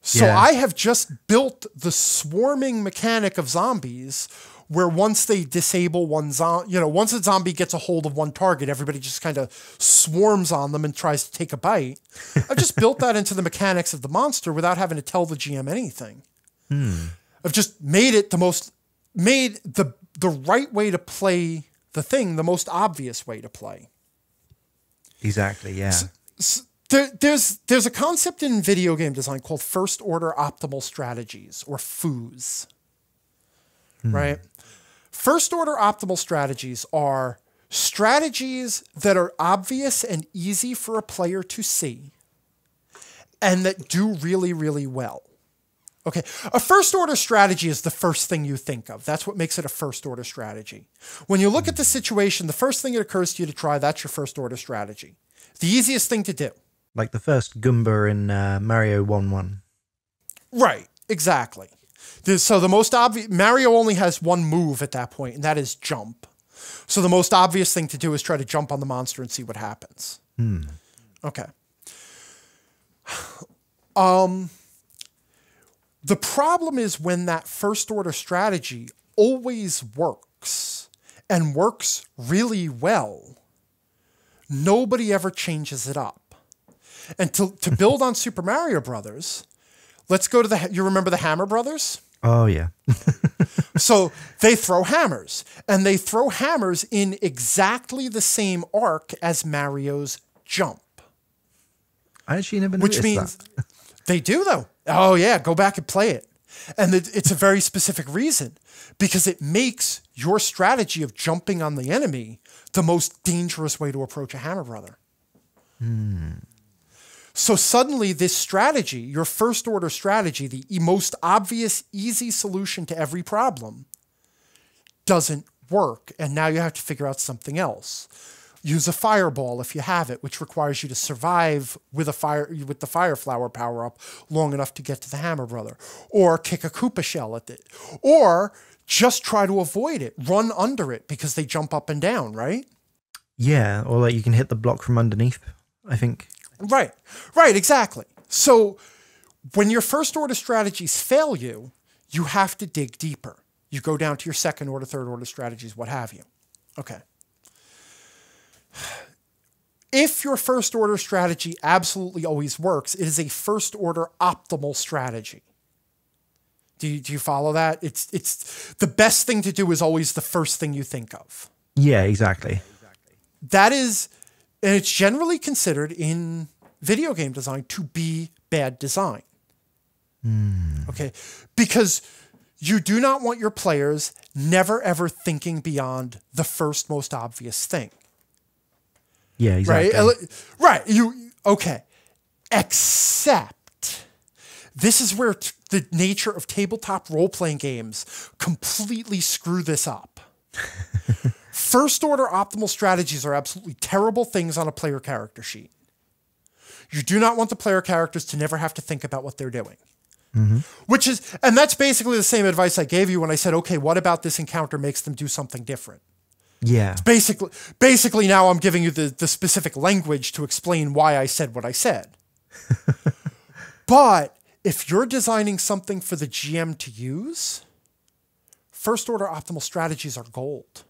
So Yeah. I have just built the swarming mechanic of zombies where once they disable one zombie, you know, once a zombie gets a hold of one target, everybody just kind of swarms on them and tries to take a bite. I've just built that into the mechanics of the monster without having to tell the GM anything. Hmm. I've just made it the most made the the right way to play the thing, the most obvious way to play. Exactly. Yeah. There, there's there's a concept in video game design called first order optimal strategies or FOOS. Hmm. Right? First order optimal strategies are strategies that are obvious and easy for a player to see and that do really really well. Okay, a first order strategy is the first thing you think of. That's what makes it a first order strategy. When you look at the situation, the first thing that occurs to you to try, that's your first order strategy. The easiest thing to do. Like the first Goomba in uh, Mario 1 1. Right, exactly. So the most obvious Mario only has one move at that point, and that is jump. So the most obvious thing to do is try to jump on the monster and see what happens. Hmm. Okay. Um, the problem is when that first order strategy always works and works really well, nobody ever changes it up. And to, to build on Super Mario Brothers, let's go to the. You remember the Hammer Brothers? Oh, yeah. So they throw hammers, and they throw hammers in exactly the same arc as Mario's jump. I actually never noticed which means that. they do though. Oh yeah, go back and play it, and it's a very specific reason because it makes your strategy of jumping on the enemy the most dangerous way to approach a hammer brother. Hmm. So suddenly, this strategy, your first order strategy, the most obvious, easy solution to every problem, doesn't work. And now you have to figure out something else. Use a fireball if you have it, which requires you to survive with a fire with the fire flower power up long enough to get to the hammer brother. Or kick a Koopa shell at it. Or just try to avoid it. Run under it because they jump up and down, right? Yeah, or like you can hit the block from underneath. I think. Right, right, exactly. So when your first order strategies fail you, you have to dig deeper. You go down to your second order, third order strategies, what have you. Okay. If your first order strategy absolutely always works, it is a first order optimal strategy. Do you, do you follow that? It's, it's the best thing to do is always the first thing you think of Yeah, exactly. that is and it's generally considered in video game design to be bad design hmm. okay because you do not want your players never ever thinking beyond the first most obvious thing Yeah, exactly. right right you okay except this is where the nature of tabletop role-playing games completely screw this up First order optimal strategies are absolutely terrible things on a player character sheet. You do not want the player characters to never have to think about what they're doing. Mm-hmm. Which is, and that's basically the same advice I gave you when I said, okay, what about this encounter makes them do something different? Yeah. Basically, basically now I'm giving you the, the specific language to explain why I said what I said. but if you're designing something for the GM to use, first order optimal strategies are gold.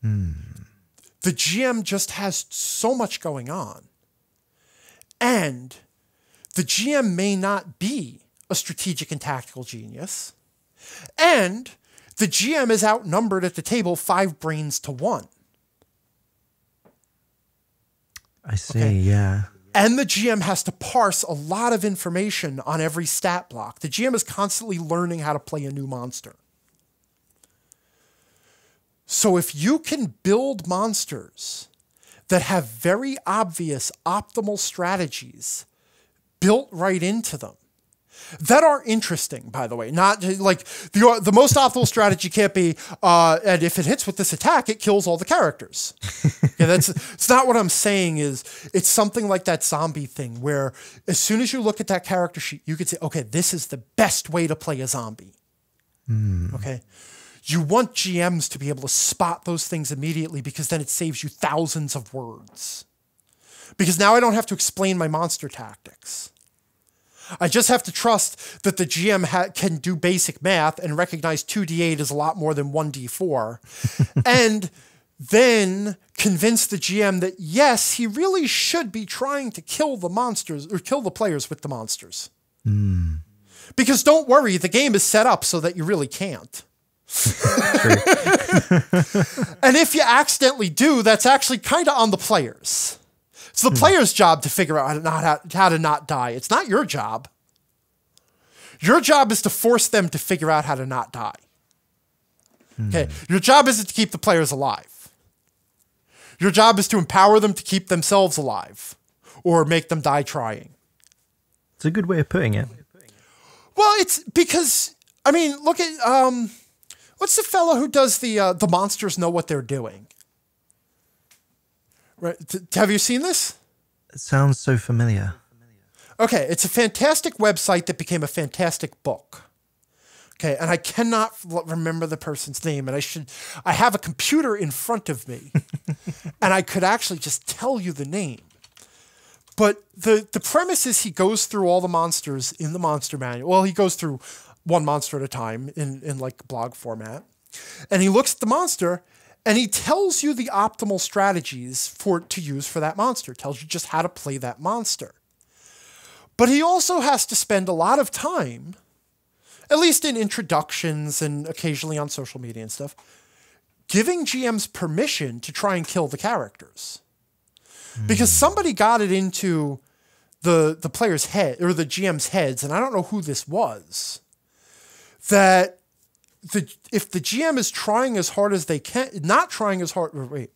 Hmm. The GM just has so much going on. And the GM may not be a strategic and tactical genius. And the GM is outnumbered at the table five brains to one. I see. Okay. Yeah. And the GM has to parse a lot of information on every stat block. The GM is constantly learning how to play a new monster. So if you can build monsters that have very obvious optimal strategies built right into them, that are interesting, by the way. Not like the the most optimal strategy can't be, uh, and if it hits with this attack, it kills all the characters. yeah, that's it's not what I'm saying. Is it's something like that zombie thing where as soon as you look at that character sheet, you could say, okay, this is the best way to play a zombie. Okay. You want GMs to be able to spot those things immediately because then it saves you thousands of words. Because now I don't have to explain my monster tactics. I just have to trust that the GM ha- can do basic math and recognize 2d8 is a lot more than 1d4. and then convince the GM that yes, he really should be trying to kill the monsters or kill the players with the monsters. Hmm. Because don't worry, the game is set up so that you really can't. and if you accidentally do, that's actually kind of on the players. It's the player's job to figure out how to, not, how, how to not die. It's not your job. Your job is to force them to figure out how to not die. Okay. Your job isn't to keep the players alive. Your job is to empower them to keep themselves alive or make them die trying. It's a good way of putting it. Well, it's because I mean, look at um, what's the fellow who does the uh, the monsters know what they're doing? Right? Have you seen this? It sounds so familiar. Okay, it's a fantastic website that became a fantastic book. Okay, and I cannot remember the person's name, and I should. I have a computer in front of me, and I could actually just tell you the name. But the the premise is he goes through all the monsters in the monster manual. Well, he goes through one monster at a time in in like blog format, and he looks at the monster and he tells you the optimal strategies for to use for that monster. Tells you just how to play that monster. But he also has to spend a lot of time, at least in introductions and occasionally on social media and stuff, giving GMs permission to try and kill the characters. because hmm. somebody got it into the the player's head or the GM's heads, and I don't know who this was. That the if the GM is trying as hard as they can, not trying as hard. Wait,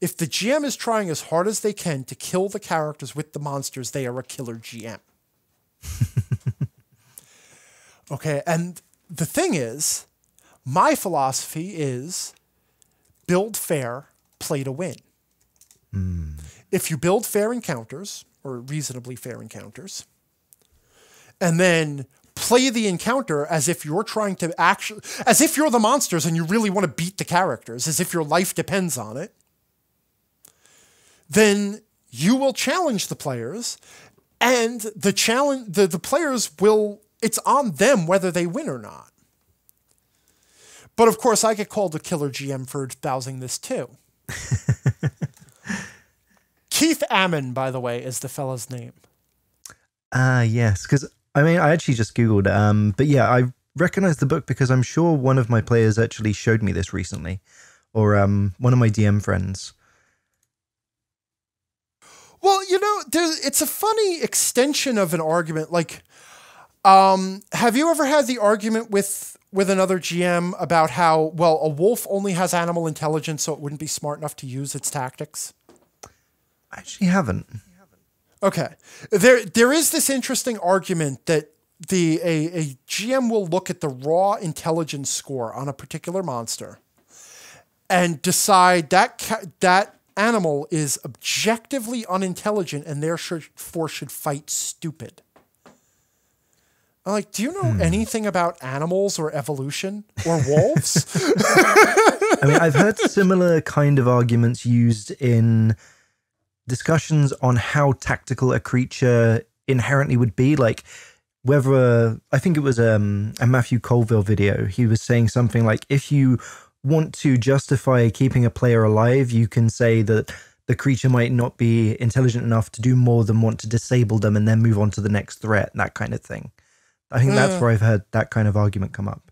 if the GM is trying as hard as they can to kill the characters with the monsters, they are a killer GM. okay, and the thing is, my philosophy is build fair, play to win. Hmm. If you build fair encounters, or reasonably fair encounters, and then play the encounter as if you're trying to actually, as if you're the monsters and you really want to beat the characters, as if your life depends on it, then you will challenge the players and the challenge the, the players will it's on them whether they win or not. But of course i get called a killer gm for espousing this too. Keith Ammann by the way is the fella's name. Ah, yes, because I mean, I actually just googled, um, but yeah, I recognize the book because I'm sure one of my players actually showed me this recently, or um, one of my DM friends. Well, you know, it's a funny extension of an argument. Like, um, have you ever had the argument with with another GM about how well a wolf only has animal intelligence, so it wouldn't be smart enough to use its tactics? I actually haven't. Okay, there there is this interesting argument that the a, a GM will look at the raw intelligence score on a particular monster and decide that ca- that animal is objectively unintelligent and therefore should fight stupid. I'm like, do you know hmm. anything about animals or evolution or wolves? I mean, I've heard similar kind of arguments used in discussions on how tactical a creature inherently would be. Like whether I think it was um, a Matthew Colville video. He was saying something like, if you want to justify keeping a player alive, you can say that the creature might not be intelligent enough to do more than want to disable them and then move on to the next threat, that kind of thing. I think that's Uh. where I've heard that kind of argument come up.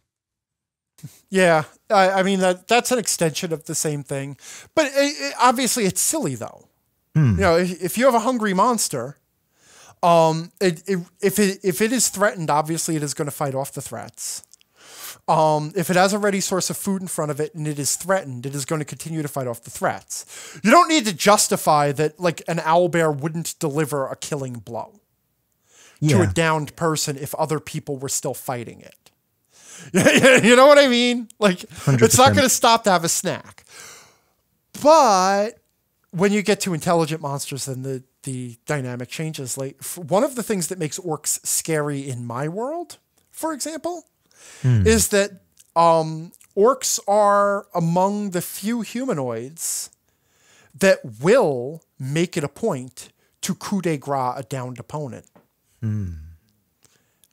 yeah, I, I mean that that's an extension of the same thing, but it, it- obviously it's silly though. You know, if, if you have a hungry monster, um, it, it, if it if it is threatened, obviously it is going to fight off the threats. Um, if it has a ready source of food in front of it and it is threatened, it is going to continue to fight off the threats. You don't need to justify that like an owl bear wouldn't deliver a killing blow to a downed person if other people were still fighting it. you know what I mean? Like it's not going to stop to have a snack. But when you get to intelligent monsters, then the the dynamic changes. Like one of the things that makes orcs scary in my world, for example, is that um, orcs are among the few humanoids that will make it a point to coup de grace a downed opponent.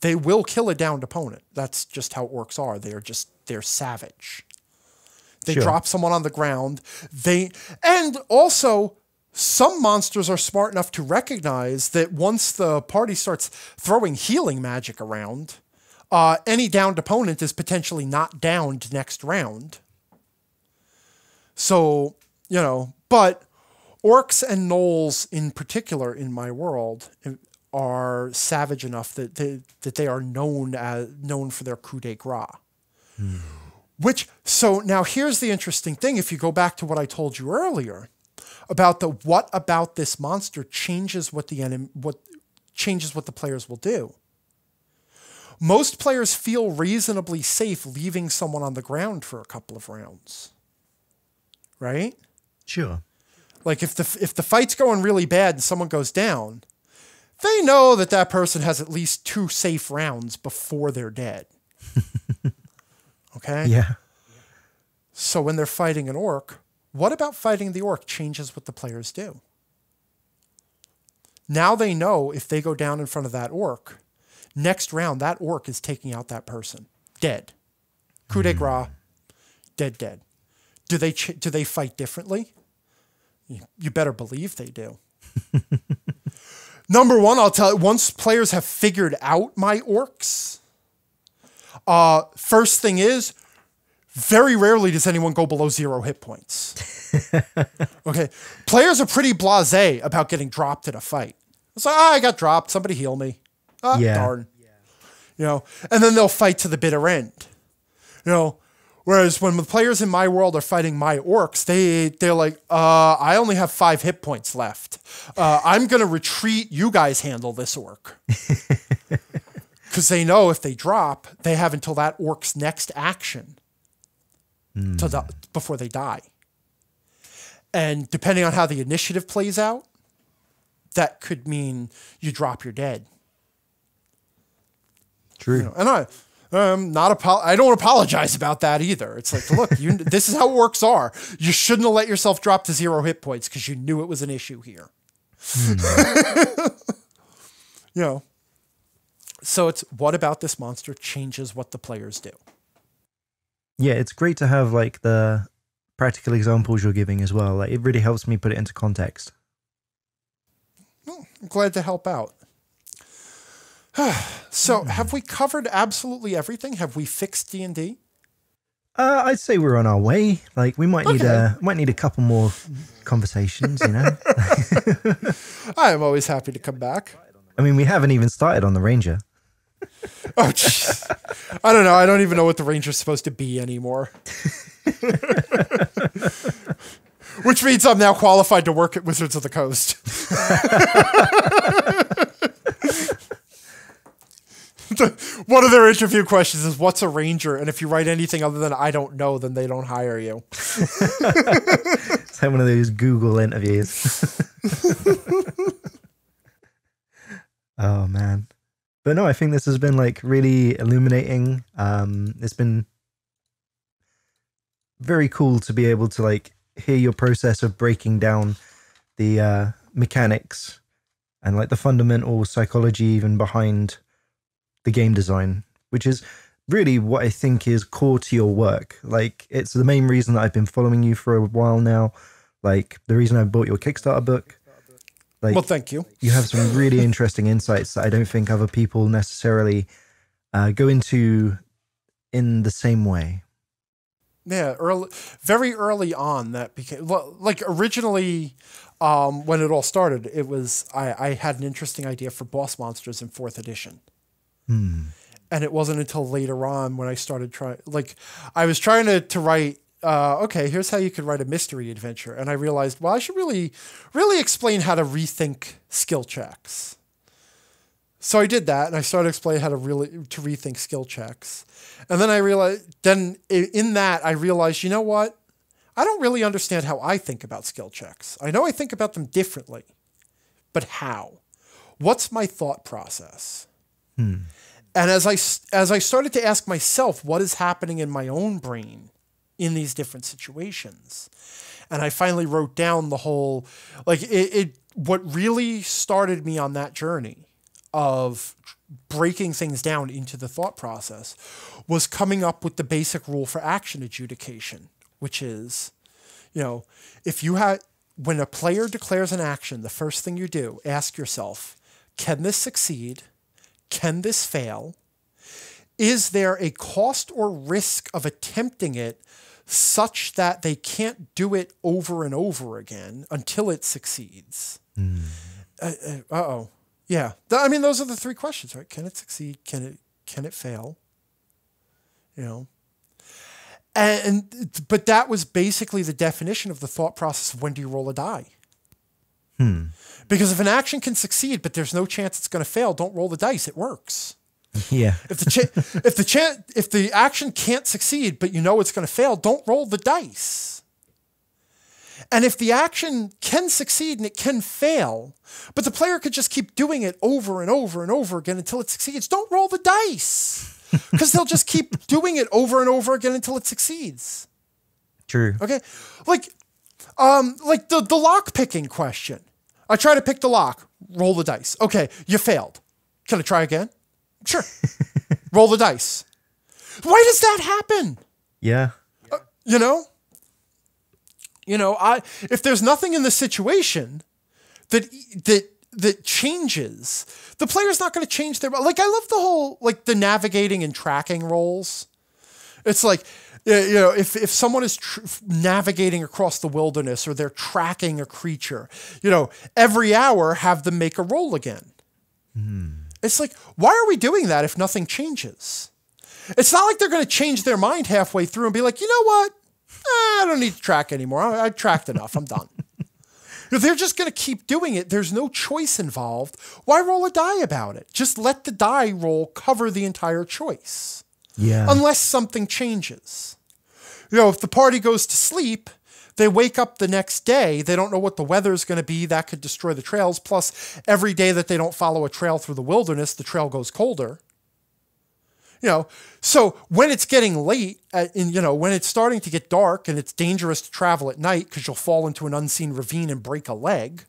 They will kill a downed opponent. That's just how orcs are. They are just they're savage. They Sure. drop someone on the ground. They and also some monsters are smart enough to recognize that once the party starts throwing healing magic around, uh, any downed opponent is potentially not downed next round. So, you know, but orcs and gnolls in particular in my world are savage enough that they, that they are known as known for their coup de grace. Which so now here's the interesting thing if you go back to what I told you earlier about the what about this monster changes what the enemy what changes what the players will do. Most players feel reasonably safe leaving someone on the ground for a couple of rounds. Right? Sure. Like if the if the fight's going really bad and someone goes down, they know that that person has at least two safe rounds before they're dead. okay? Yeah. So when they're fighting an orc, what about fighting the orc changes what the players do? Now they know if they go down in front of that orc, next round that orc is taking out that person, dead. Coup de hmm. grace, dead, dead. Do they do they fight differently? You, you better believe they do. Number one, I'll tell you, once players have figured out my orcs, uh, first thing is very rarely does anyone go below zero hit points. okay. Players are pretty blase about getting dropped in a fight. It's like, ah, I got dropped. Somebody heal me. Ah, Yeah. darn. Yeah. You know, and then they'll fight to the bitter end. You know, whereas when the players in my world are fighting my orcs, they they're like, uh, I only have five hit points left. Uh, I'm gonna retreat. You guys handle this orc. Because they know if they drop, they have until that orc's next action to di- before they die. And depending on how the initiative plays out, that could mean you drop your dead. True. You know, and I, um, not apo- I don't apologize about that either. It's like, look, you, this is how orcs are. You shouldn't have let yourself drop to zero hit points because you knew it was an issue here. you know. So it's what about this monster changes what the players do. yeah, it's great to have like the practical examples you're giving as well. Like it really helps me put it into context. I'm glad to help out. so, have we covered absolutely everything? Have we fixed D and D? Uh, I'd say we're on our way. Like we might need Okay. a might need a couple more conversations. You know, I am always happy to come back. I mean, we haven't even started on the Ranger. Oh, jeez. I don't know. I don't even know what the ranger's supposed to be anymore. Which means I'm now qualified to work at Wizards of the Coast. One of their interview questions is, "What's a ranger?" And if you write anything other than "I don't know," then they don't hire you. It's like one of those Google interviews. oh man. But no, I think this has been like really illuminating. Um it's been very cool to be able to like hear your process of breaking down the uh mechanics and like the fundamental psychology even behind the game design, which is really what I think is core to your work. Like it's the main reason that I've been following you for a while now. Like the reason I bought your Kickstarter book. Like Well, thank you. you have some really interesting insights that I don't think other people necessarily uh, go into in the same way. Yeah, early, very early on that became well, like originally um, when it all started. It was I, I had an interesting idea for boss monsters in fourth edition, and it wasn't until later on when I started trying. Like I was trying to to write. Uh, okay, here's how you could write a mystery adventure, and I realized, well, I should really, really explain how to rethink skill checks. So I did that, and I started explaining how to really to rethink skill checks, and then I realized, then in that I realized, you know what? I don't really understand how I think about skill checks. I know I think about them differently, but how? What's my thought process? And as I as I started to ask myself, what is happening in my own brain in these different situations, and I finally wrote down the whole like it, it what really started me on that journey of breaking things down into the thought process was coming up with the basic rule for action adjudication, which is, you know, if you had when a player declares an action, the first thing you do, ask yourself, can this succeed? Can this fail? Is there a cost or risk of attempting it such that they can't do it over and over again until it succeeds? Hmm. Uh oh. Yeah. I mean, those are the three questions, right? Can it succeed? Can it can it fail? You know. And but that was basically the definition of the thought process of when do you roll a die? Hmm. Because if an action can succeed, but there's no chance it's going to fail, don't roll the dice. It works. Yeah. If the cha- if the cha- if the action can't succeed, but you know it's going to fail, don't roll the dice. And if the action can succeed and it can fail, but the player could just keep doing it over and over and over again until it succeeds, don't roll the dice. Because they'll just keep doing it over and over again until it succeeds. True. Okay? Like um like the the lock picking question. I try to pick the lock, roll the dice. Okay, you failed. Can I try again? Sure. roll the dice. Why does that happen? Yeah. Uh, you know? You know, I if there's nothing in the situation that that that changes, the player's not going to change their like I love the whole like the navigating and tracking rolls. It's like you know, if, if someone is tr- navigating across the wilderness or they're tracking a creature, you know, every hour have them make a roll again. Hmm. It's like, why are we doing that if nothing changes? It's not like they're going to change their mind halfway through and be like, you know what? Eh, I don't need to track anymore. I, I tracked enough. I'm done. Know, they're just going to keep doing it. There's no choice involved. Why roll a die about it? Just let the die roll cover the entire choice Yeah. unless something changes. You know, if the party goes to sleep, they wake up the next day, they don't know what the weather is going to be. That could destroy the trails. Plus, every day that they don't follow a trail through the wilderness, the trail goes colder. You know, so when it's getting late, at, in, you know, when it's starting to get dark and it's dangerous to travel at night because you'll fall into an unseen ravine and break a leg,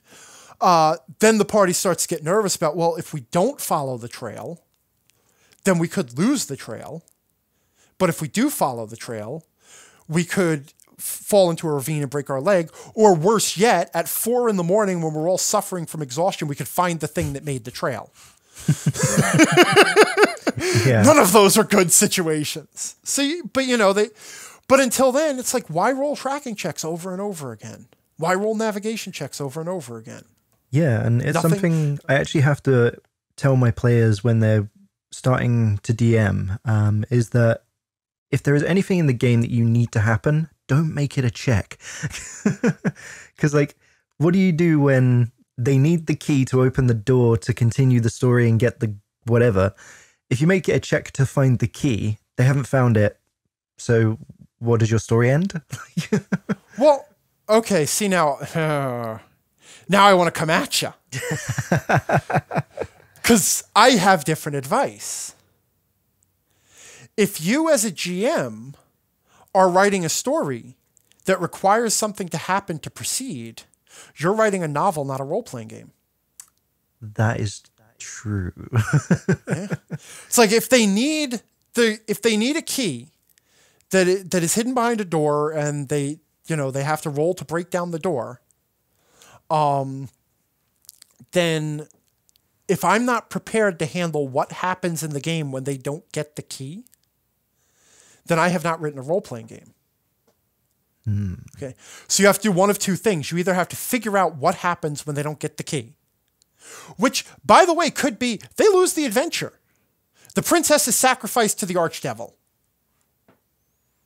uh, then the party starts to get nervous about, well, if we don't follow the trail, then we could lose the trail. But if we do follow the trail, we could fall into a ravine and break our leg. Or worse yet, at four in the morning when we're all suffering from exhaustion, we could find the thing that made the trail. yeah. None of those are good situations. See, but you know, they but until then, it's like why roll tracking checks over and over again? Why roll navigation checks over and over again? Yeah, and it's Nothing- something I actually have to tell my players when they're starting to DM um, is that if there is anything in the game that you need to happen, don't make it a check. Because, like, what do you do when they need the key to open the door to continue the story and get the whatever? If you make it a check to find the key, they haven't found it. So, what does your story end? Well, okay, see now now I want to come at you. Cuz I have different advice. If you as a GM are writing a story that requires something to happen to proceed, you're writing a novel, not a role-playing game. that is true. It's like if they need the if they need a key that i- that is hidden behind a door and they you know they have to roll to break down the door, um, then if I'm not prepared to handle what happens in the game when they don't get the key, then I have not written a role playing game. Hmm. Okay, so you have to do one of two things. You either have to figure out what happens when they don't get the key, which, by the way, could be they lose the adventure. The princess is sacrificed to the archdevil.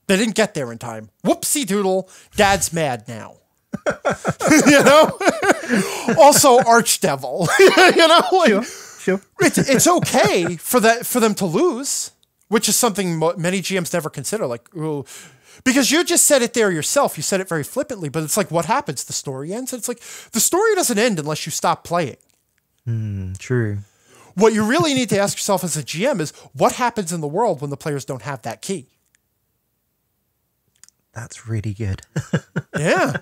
They didn't get there in time. Whoopsie doodle. Dad's mad now. you know? also, archdevil. you know? Like, sure. it's, it's okay for that for them to lose, which is something many GMs never consider. Like, ooh, because you just said it there yourself. You said it very flippantly, but it's like, what happens? The story ends. It's like the story doesn't end unless you stop playing. Hmm, true. What you really need to ask yourself as a GM is what happens in the world when the players don't have that key. That's really good. Yeah.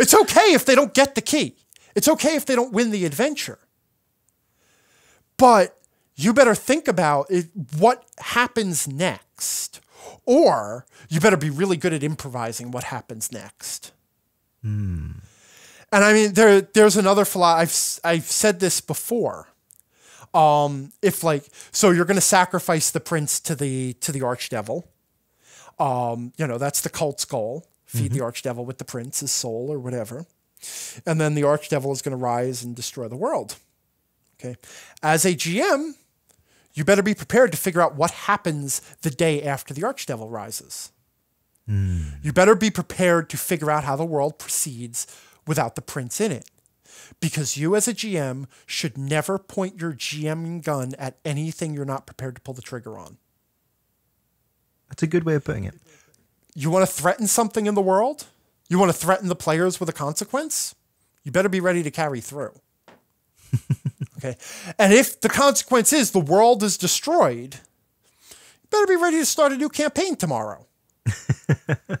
it's okay if they don't get the key. It's okay if they don't win the adventure. But you better think about it, what happens next. Or you better be really good at improvising what happens next. And I mean, there, there's another flaw. I've, I've said this before. Um, if like, so you're going to sacrifice the prince to the to the archdevil. Um, you know, that's the cult's goal. Feed the archdevil with the prince's soul or whatever. And then the archdevil is going to rise and destroy the world. Okay. As a GM, you better be prepared to figure out what happens the day after the archdevil rises. Hmm. You better be prepared to figure out how the world proceeds without the prince in it. Because you, as a GM, should never point your GM gun at anything you're not prepared to pull the trigger on. That's a good way of putting it. You want to threaten something in the world? You want to threaten the players with a consequence? You better be ready to carry through. okay. And if the consequence is the world is destroyed, you better be ready to start a new campaign tomorrow. and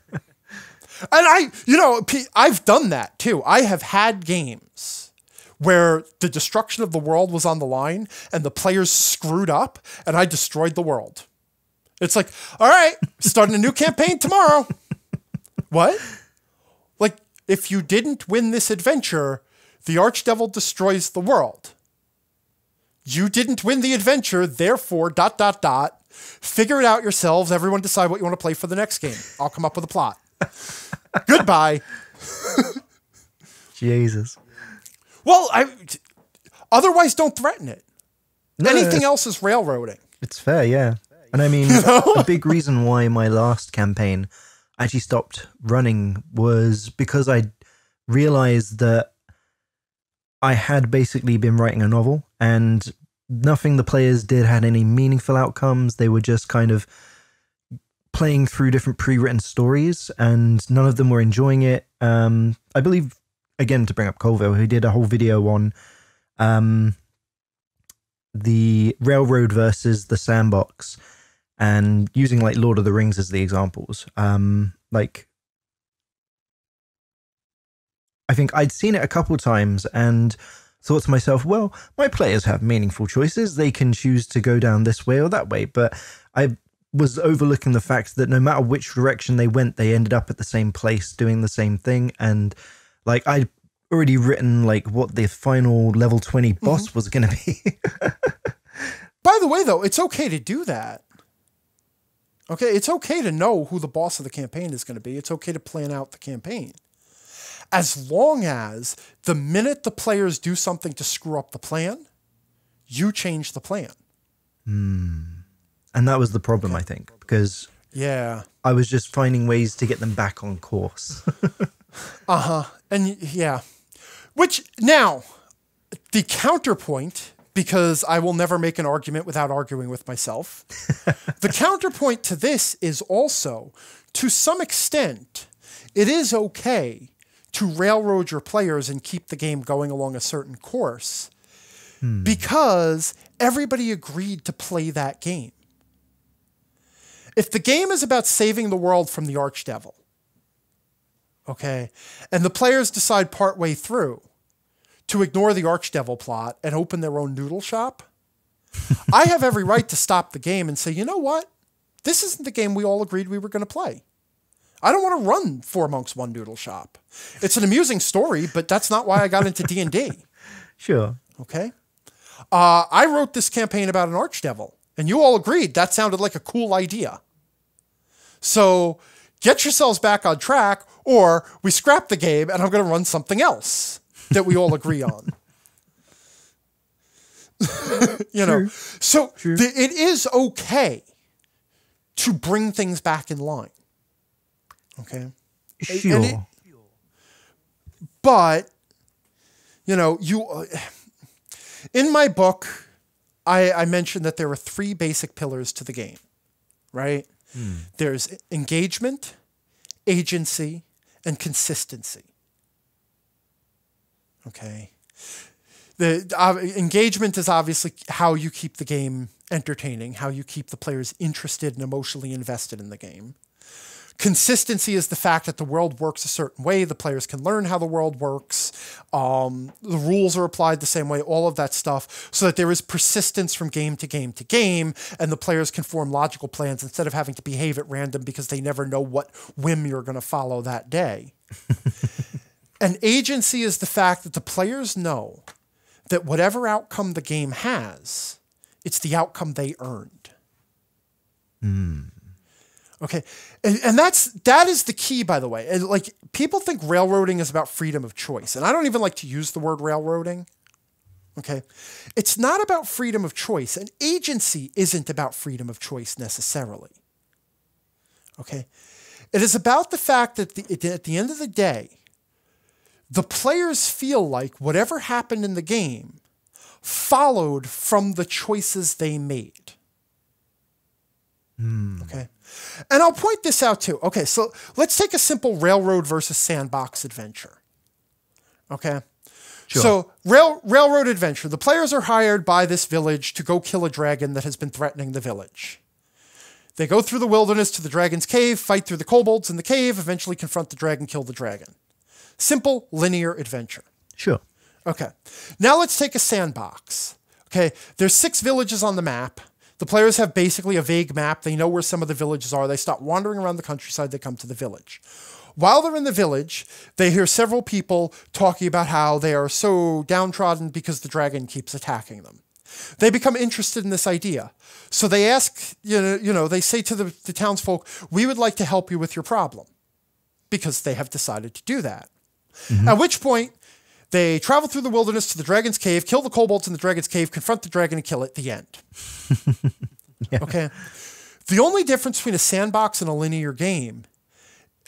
I, you know, I've done that too. I have had games where the destruction of the world was on the line and the players screwed up and I destroyed the world. It's like, all right, starting a new campaign tomorrow. What? Like, if you didn't win this adventure, the archdevil destroys the world. You didn't win the adventure, therefore, dot, dot, dot, Figure it out yourselves. Everyone decide what you want to play for the next game. I'll come up with a plot. Goodbye. Jesus. Well, I otherwise don't threaten it. No, Anything else is railroading. It's fair, yeah. And I mean, a big reason why my last campaign actually stopped running was because I realized that I had basically been writing a novel and nothing the players did had any meaningful outcomes. They were just kind of playing through different pre-written stories and none of them were enjoying it. Um, I believe, again, to bring up Colville, who did a whole video on um, the railroad versus the sandbox and using like Lord of the Rings as the examples. Um, like, I think I'd seen it a couple times and thought to myself, well, my players have meaningful choices. They can choose to go down this way or that way. But I was overlooking the fact that no matter which direction they went, they ended up at the same place doing the same thing. And like, I'd already written like what the final level 20 mm-hmm. boss was going to be. By the way, though, it's okay to do that. Okay, it's okay to know who the boss of the campaign is going to be. It's okay to plan out the campaign. As long as the minute the players do something to screw up the plan, you change the plan. and that was the problem, I think, because Yeah. I was just finding ways to get them back on course. Uh huh. And yeah. Which now, the counterpoint, because I will never make an argument without arguing with myself, the counterpoint to this is also, to some extent, it is okay to railroad your players and keep the game going along a certain course hmm. because everybody agreed to play that game. If the game is about saving the world from the archdevil, okay, and the players decide partway through to ignore the archdevil plot and open their own noodle shop, I have every right to stop the game and say, you know what? This isn't the game we all agreed we were going to play. I don't want to run Four Monks One Noodle Shop. It's an amusing story, but that's not why I got into D and D. sure. Okay. Uh, I wrote this campaign about an archdevil, and you all agreed that sounded like a cool idea. So get yourselves back on track, or we scrap the game and I'm going to run something else that we all agree on. you know, so the, it is okay to bring things back in line. Okay? Sure. it- but you know you uh, in my book I, I mentioned that there are three basic pillars to the game right? There's engagement agency and consistency. Okay? The uh, engagement is obviously how you keep the game entertaining how you keep the players interested and emotionally invested in the game consistency is the fact that the world works a certain way. The players can learn how the world works. Um, the rules are applied the same way all of that stuff so that there is persistence from game to game to game and the players can form logical plans instead of having to behave at random because they never know what whim you're going to follow that day. And agency is the fact that the players know that whatever outcome the game has it's the outcome they earned Okay, and, and that's that is the key, by the way. And like people think railroading is about freedom of choice, and I don't even like to use the word railroading. Okay, it's not about freedom of choice, and agency isn't about freedom of choice necessarily. Okay, it is about the fact that the, at the end of the day, the players feel like whatever happened in the game followed from the choices they made. Hmm. Okay. And I'll point this out too. Okay, so let's take a simple railroad versus sandbox adventure. Okay. Sure. So rail, railroad adventure. The players are hired by this village to go kill a dragon that has been threatening the village. They go through the wilderness to the dragon's cave, fight through the kobolds in the cave, eventually confront the dragon, kill the dragon. Simple linear adventure. Sure. Okay. Now let's take a sandbox. Okay. There's six villages on the map. The players have basically a vague map. They know where some of the villages are. They stop wandering around the countryside. They come to the village. While they're in the village, they hear several people talking about how they are so downtrodden because the dragon keeps attacking them. They become interested in this idea. So they ask, you know, you know they say to the, the townsfolk, we would like to help you with your problem because they have decided to do that. Mm-hmm. At which point, they travel through the wilderness to the dragon's cave, kill the kobolds in the dragon's cave, confront the dragon, and kill it. At the end. Okay. The only difference between a sandbox and a linear game,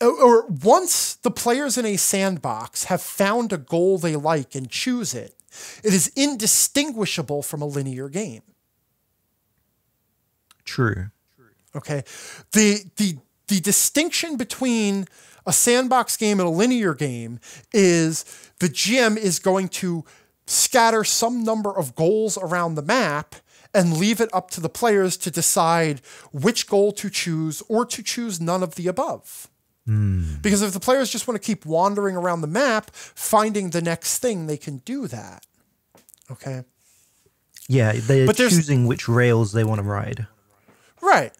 or- or once the players in a sandbox have found a goal they like and choose it, it is indistinguishable from a linear game. True. Okay. The the the distinction between a sandbox game and a linear game is the GM is going to scatter some number of goals around the map and leave it up to the players to decide which goal to choose or to choose none of the above. Hmm. Because if the players just want to keep wandering around the map, finding the next thing, they can do that. Okay. Yeah, they're But choosing which rails they want to ride. Right.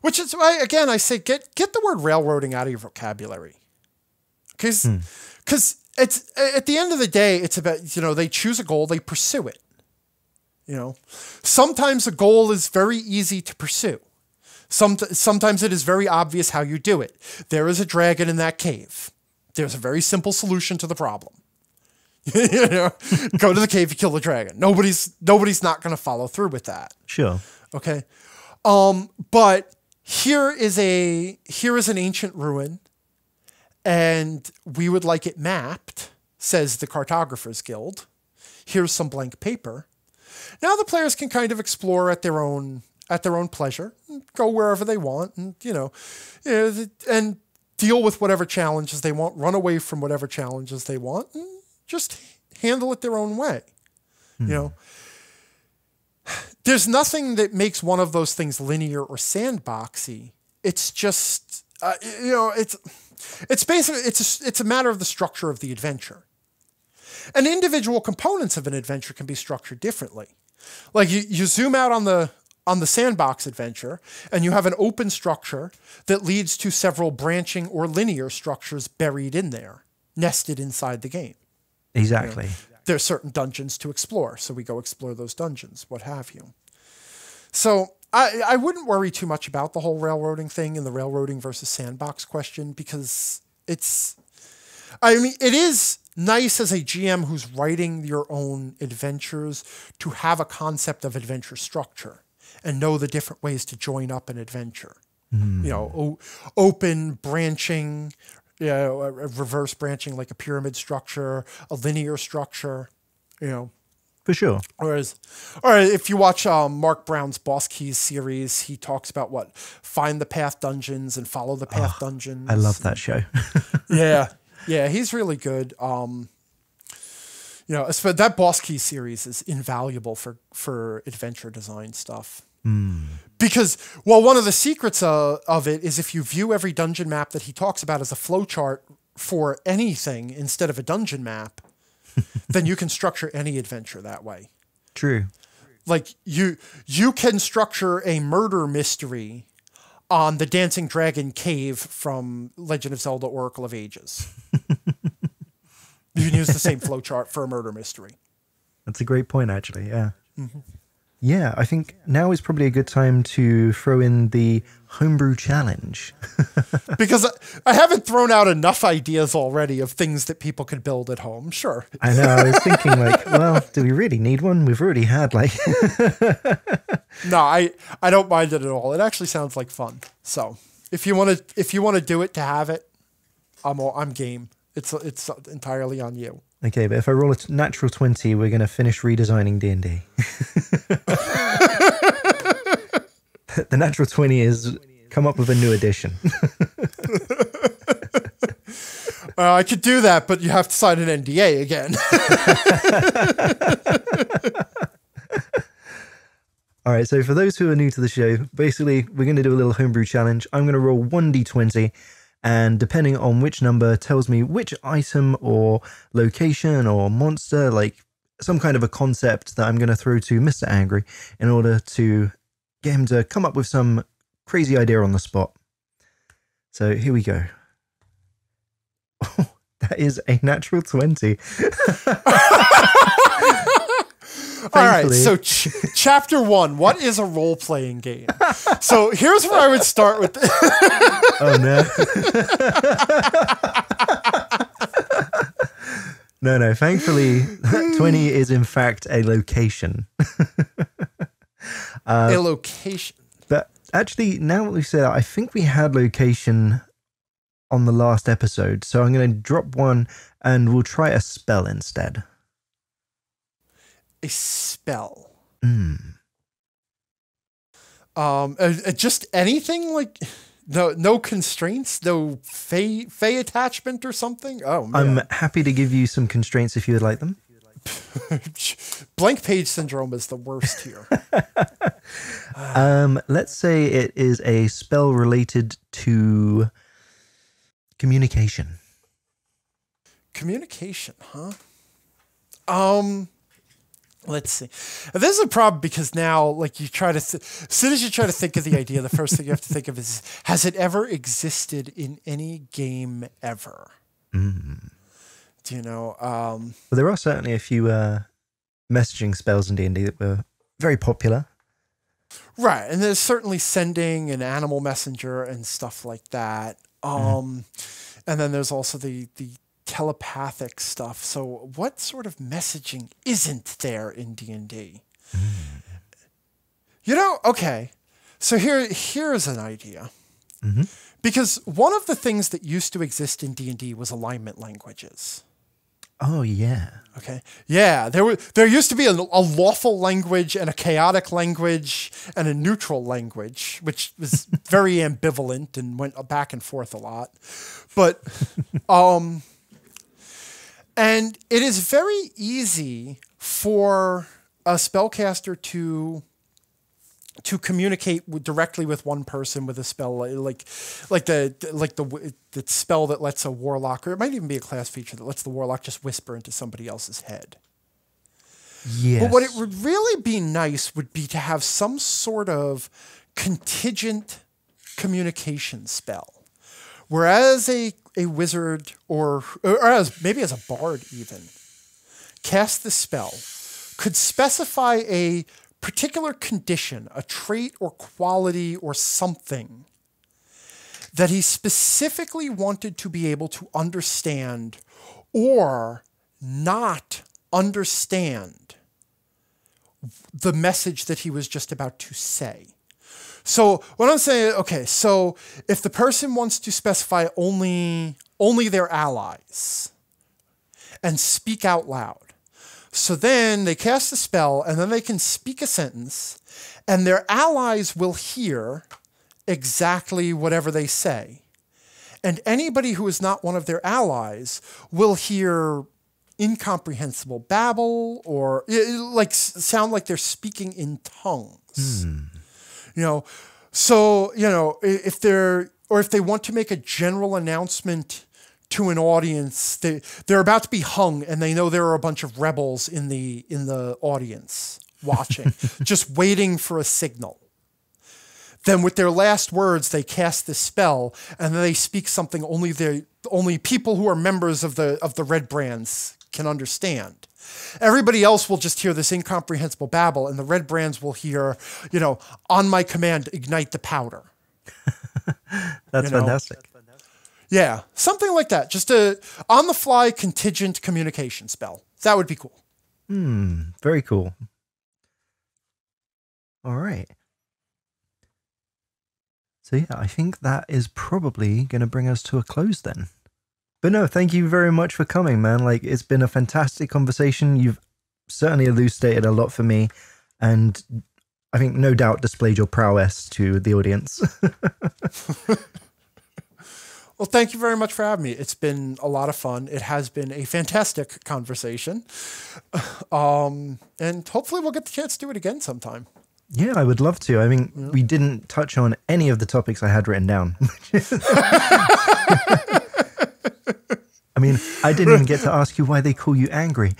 Which is why again I say get get the word railroading out of your vocabulary. Cuz cuz it's at the end of the day it's about you know they choose a goal, they pursue it. You know. Sometimes a goal is very easy to pursue. Some, sometimes it is very obvious how you do it. There is a dragon in that cave. There's a very simple solution to the problem. you know, go to the cave, you kill the dragon. Nobody's nobody's not going to follow through with that. Sure. Okay. Um, but here is a here is an ancient ruin, and we would like it mapped, says the Cartographers Guild. Here's some blank paper. Now the players can kind of explore at their own at their own pleasure, go wherever they want, and you know, th- and deal with whatever challenges they want, run away from whatever challenges they want, and just handle it their own way. You hmm. know, there's nothing that makes one of those things linear or sandboxy. It's just uh, you know it's it's basically it's a, it's a matter of the structure of the adventure. And individual components of an adventure can be structured differently. Like you, you zoom out on the on the sandbox adventure and you have an open structure that leads to several branching or linear structures buried in there, nested inside the game Exactly. There's certain dungeons to explore. So we go explore those dungeons, what have you. So I, I wouldn't worry too much about the whole railroading thing and the railroading versus sandbox question because it's, I mean, it is nice as a GM who's writing your own adventures to have a concept of adventure structure and know the different ways to join up an adventure. You know, open branching, you know, a- reverse branching like a pyramid structure, a linear structure, you know. For sure. Whereas, or if you watch um, Mark Brown's Boss Keys series, he talks about what find the path dungeons and follow the path dungeons. I love that show. yeah, yeah, he's really good. Um, you know, that Boss Key series is invaluable for for adventure design stuff. Because well, one of the secrets uh, of it is if you view every dungeon map that he talks about as a flowchart for anything instead of a dungeon map, then you can structure any adventure that way True. like you you can structure a murder mystery on the dancing dragon cave from legend of zelda oracle of ages you can use the same flowchart for a murder mystery That's a great point, actually. Yeah. Yeah, I think now is probably a good time to throw in the homebrew challenge. because I, I haven't thrown out enough ideas already of things that people could build at home sure I know. I was thinking, like, well, do we really need one? We've already had like. no i i don't mind it at all it actually sounds like fun so if you want to if you want to do it to have it i'm all, i'm game it's it's entirely on you okay, but if I roll a t- natural twenty, we're gonna finish redesigning D and D. The natural twenty is come up with a new edition. Uh, I could do that, but you have to sign an NDA again. All right, so for those who are new to the show, basically we're going to do a little homebrew challenge. I'm going to roll 1d20, and depending on which number tells me which item or location or monster, like some kind of a concept that I'm going to throw to Mr. Angry in order to get him to come up with some crazy idea on the spot. So here we go. Oh, that is a natural 20. All right, so ch- chapter one. What is a role playing game? So here's where I would start with. oh no. no, no. Thankfully, twenty is in fact a location. uh, a location. But actually, now that we said that, I think we had location on the last episode. So I'm going to drop one, and we'll try a spell instead a spell. Mm. Um, uh, uh, just anything like no no constraints, no fey fey attachment or something. Oh, man. I'm happy to give you some constraints if you would like them. Blank page syndrome is the worst here. um, let's say it is a spell related to communication. Communication, huh? Um, let's see. This is a problem because now, like, you try to, th- as soon as you try to think of the idea, the first thing you have to think of is, has it ever existed in any game ever? Mm. Do you know? Um, well, there are certainly a few uh, messaging spells in D and D that were very popular. Right, and there's certainly sending an animal messenger and stuff like that. Mm-hmm. Um, mm. And then there's also the the telepathic stuff. So what sort of messaging isn't there in D&D? You know, okay. So here here's an idea. Mm-hmm. Because one of the things that used to exist in D&D was alignment languages. Oh yeah. Okay. Yeah, there were there used to be a, a, lawful language and a chaotic language and a neutral language, which was very ambivalent and went back and forth a lot. But um and it is very easy for a spellcaster to to communicate directly with one person with a spell like like the like the the spell that lets a warlock or it might even be a class feature that lets the warlock just whisper into somebody else's head. Yes. But what it would really be nice would be to have some sort of contingent communication spell. Whereas a a wizard or, or as maybe as a bard even cast the spell could specify a particular condition, a trait or quality or something that he specifically wanted to be able to understand or not understand the message that he was just about to say. So what I'm saying, okay, so if the person wants to specify only only their allies and speak out loud, so then they cast a spell and then they can speak a sentence, and their allies will hear exactly whatever they say. And anybody who is not one of their allies will hear incomprehensible babble or like sound like they're speaking in tongues. Hmm. You know, so, you know, if they're, or if they want to make a general announcement to an audience, they, they're about to be hung and they know there are a bunch of rebels in the, in the audience watching, just waiting for a signal. Then with their last words, they cast this spell and then they speak something only they only people who are members of the, of the red brands can understand. Everybody else will just hear this incomprehensible babble, and the red brands will hear, you know, on my command, ignite the powder. That's you know? fantastic. Yeah, something like that. Just a on the fly contingent communication spell. That would be cool. Hmm, very cool. All right. So yeah, I think that is probably going to bring us to a close then. But no, thank you very much for coming, man. Like, it's been a fantastic conversation. You've certainly elucidated a lot for me, and I think no doubt displayed your prowess to the audience. well, thank you very much for having me. It's been a lot of fun. It has been a fantastic conversation. Um, and hopefully, we'll get the chance to do it again sometime. Yeah, I would love to. I mean, yeah. we didn't touch on any of the topics I had written down. I mean, I didn't even get to ask you why they call you angry.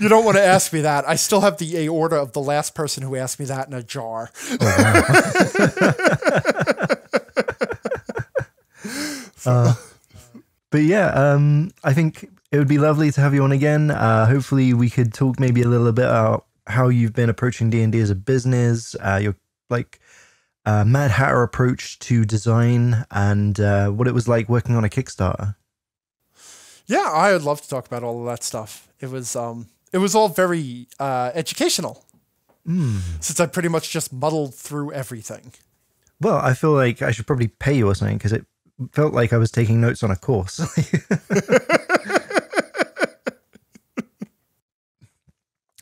you don't want to ask me that. I still have the aorta of the last person who asked me that in a jar. Oh, wow. uh, but yeah, um, I think it would be lovely to have you on again. Uh, hopefully, we could talk maybe a little bit about how you've been approaching D and D as a business, uh, your like uh, Mad Hatter approach to design, and uh, what it was like working on a Kickstarter. Yeah, I would love to talk about all of that stuff. It was um, it was all very uh, educational. Mm. Since I pretty much just muddled through everything. Well, I feel like I should probably pay you or something because it felt like I was taking notes on a course.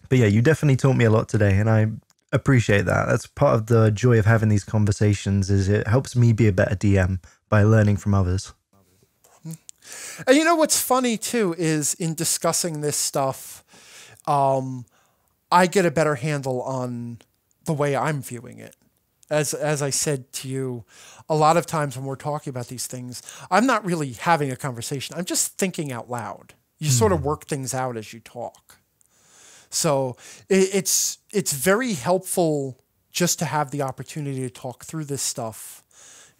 but yeah, you definitely taught me a lot today, and I appreciate that. That's part of the joy of having these conversations. Is it helps me be a better DM by learning from others. And you know what's funny too is in discussing this stuff, um, I get a better handle on the way I'm viewing it. As as I said to you, a lot of times when we're talking about these things, I'm not really having a conversation. I'm just thinking out loud. You mm. sort of work things out as you talk. So it, it's it's very helpful just to have the opportunity to talk through this stuff,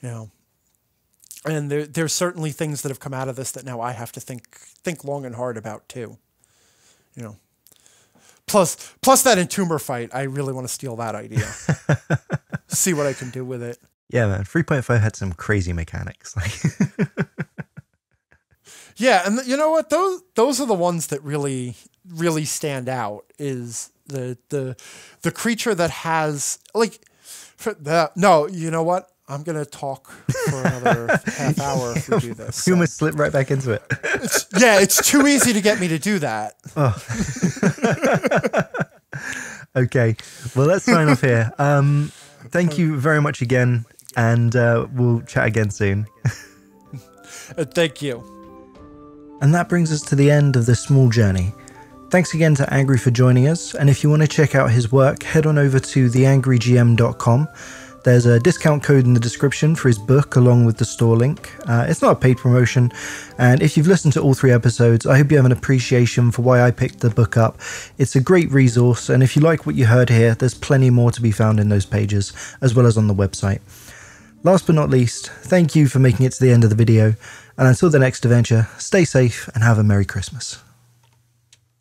you know. And there there's certainly things that have come out of this that now I have to think think long and hard about too. You know. Plus, plus that entomber fight, I really want to steal that idea. See what I can do with it. Yeah, man. 3.5 had some crazy mechanics. Like yeah, and you know what? Those those are the ones that really really stand out. Is the the the creature that has like the, no, you know what? I'm gonna talk for another half hour if we do this. You so. almost slip right back into it. It's, yeah, it's too easy to get me to do that. Oh. okay, well let's sign off here. Um, thank you very much again, and uh, we'll chat again soon. uh, thank you. And that brings us to the end of this small journey. Thanks again to Angry for joining us, and if you want to check out his work, head on over to theangrygm.com there's a discount code in the description for his book along with the store link. Uh, it's not a paid promotion, and if you've listened to all three episodes, I hope you have an appreciation for why I picked the book up. It's a great resource, and if you like what you heard here, there's plenty more to be found in those pages, as well as on the website. Last but not least, thank you for making it to the end of the video, and until the next adventure, stay safe and have a Merry Christmas.